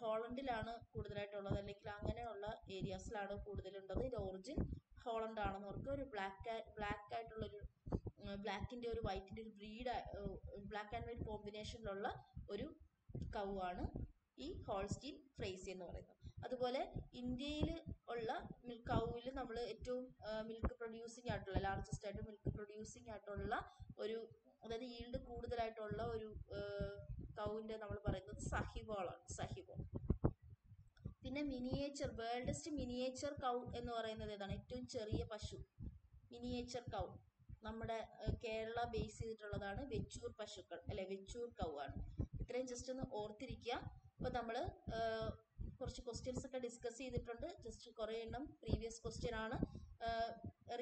[SPEAKER 1] ഹോളണ്ടിലാണ് കൂടുതലായിട്ടുള്ളത്. അല്ലെങ്കിൽ അങ്ങനെയുള്ള ഏരിയാസിലാണ് കൂടുതലുള്ളത്. ഇത് ഒറിജിൻ ഹോളണ്ട് ആണെന്ന് ഓർക്കുക. ഒരു ബ്ലാക്ക് ബ്ലാക്ക് ആയിട്ടുള്ള ഒരു ബ്ലാക്കിന്റെ ഒരു വൈറ്റിന്റെ ഒരു ബ്രീഡ് ബ്ലാക്ക് ആൻഡ് വൈറ്റ് കോമ്പിനേഷനിലുള്ള ഒരു കൗ ആണ് ഈ ഹോൾസ്റ്റീൻ ഫ്രേസി എന്ന് പറയുന്നത്. അതുപോലെ ഇന്ത്യയിൽ ഉള്ള മിൽക്ക് കൗവിൽ നമ്മൾ ഏറ്റവും മിൽക്ക് പ്രൊഡ്യൂസിങ് ആയിട്ടുള്ള ലാർജസ്റ്റ് ആയിട്ട് മിൽക്ക് പ്രൊഡ്യൂസിങ് ആയിട്ടുള്ള ഒരു അതായത് ഈൽഡ് കൂടുതലായിട്ടുള്ള ഒരു കൗവിന്റെ നമ്മൾ പറയുന്നത് സഹിബോളാണ് സഹിബോൾ. പിന്നെ മിനിയേച്ചർ വേൾഡസ്റ്റ് മിനിയേച്ചർ കൗ എന്ന് പറയുന്നത് ഏതാണ്? ഏറ്റവും ചെറിയ പശു മിനിയേച്ചർ കൗ. നമ്മുടെ കേരള ബേസ് ചെയ്തിട്ടുള്ളതാണ് വെച്ചൂർ പശുക്കൾ അല്ലെ വെച്ചൂർ കൗ ആണ് ഇത്രയും ജസ്റ്റ് ഒന്ന് ഓർത്തിരിക്കുക അപ്പൊ നമ്മൾ കുറച്ച് ക്വസ്റ്റ്യൻസ് ഒക്കെ ഡിസ്കസ് ചെയ്തിട്ടുണ്ട്. ജസ്റ്റ് കുറേ എണ്ണം പ്രീവിയസ് ക്വസ്റ്റ്യൻ ആണ്.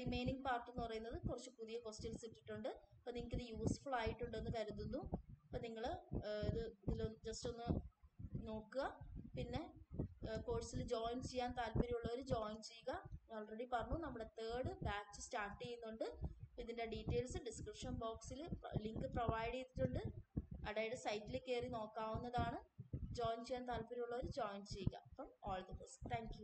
[SPEAKER 1] റിമൈനിങ് പാർട്ട് എന്ന് പറയുന്നത് കുറച്ച് പുതിയ ക്വസ്റ്റ്യൻസ് ഇട്ടിട്ടുണ്ട്. അപ്പൊ നിങ്ങൾക്ക് ഇത് യൂസ്ഫുൾ ആയിട്ടുണ്ടെന്ന് കരുതുന്നു. അപ്പൊ നിങ്ങൾ ഇത് ഇതിൽ ജസ്റ്റ് ഒന്ന് നോക്കുക. പിന്നെ കോഴ്സിൽ ജോയിൻ ചെയ്യാൻ താല്പര്യമുള്ളവർ ജോയിൻ ചെയ്യുക. ഓൾറെഡി പറഞ്ഞു നമ്മുടെ തേർഡ് ബാച്ച് സ്റ്റാർട്ട് ചെയ്യുന്നുണ്ട്. ഇതിന്റെ ഡീറ്റെയിൽസ് ഡിസ്ക്രിപ്ഷൻ ബോക്സിൽ ലിങ്ക് പ്രൊവൈഡ് ചെയ്തിട്ടുണ്ട്. അടയുടെ സൈറ്റിൽ കയറി നോക്കാവുന്നതാണ്. ജോയിൻ ചെയ്യാൻ താല്പര്യമുള്ളവർ ജോയിൻ ചെയ്യുക. അപ്പം ഓൾ ദി ബെസ്റ്റ് താങ്ക്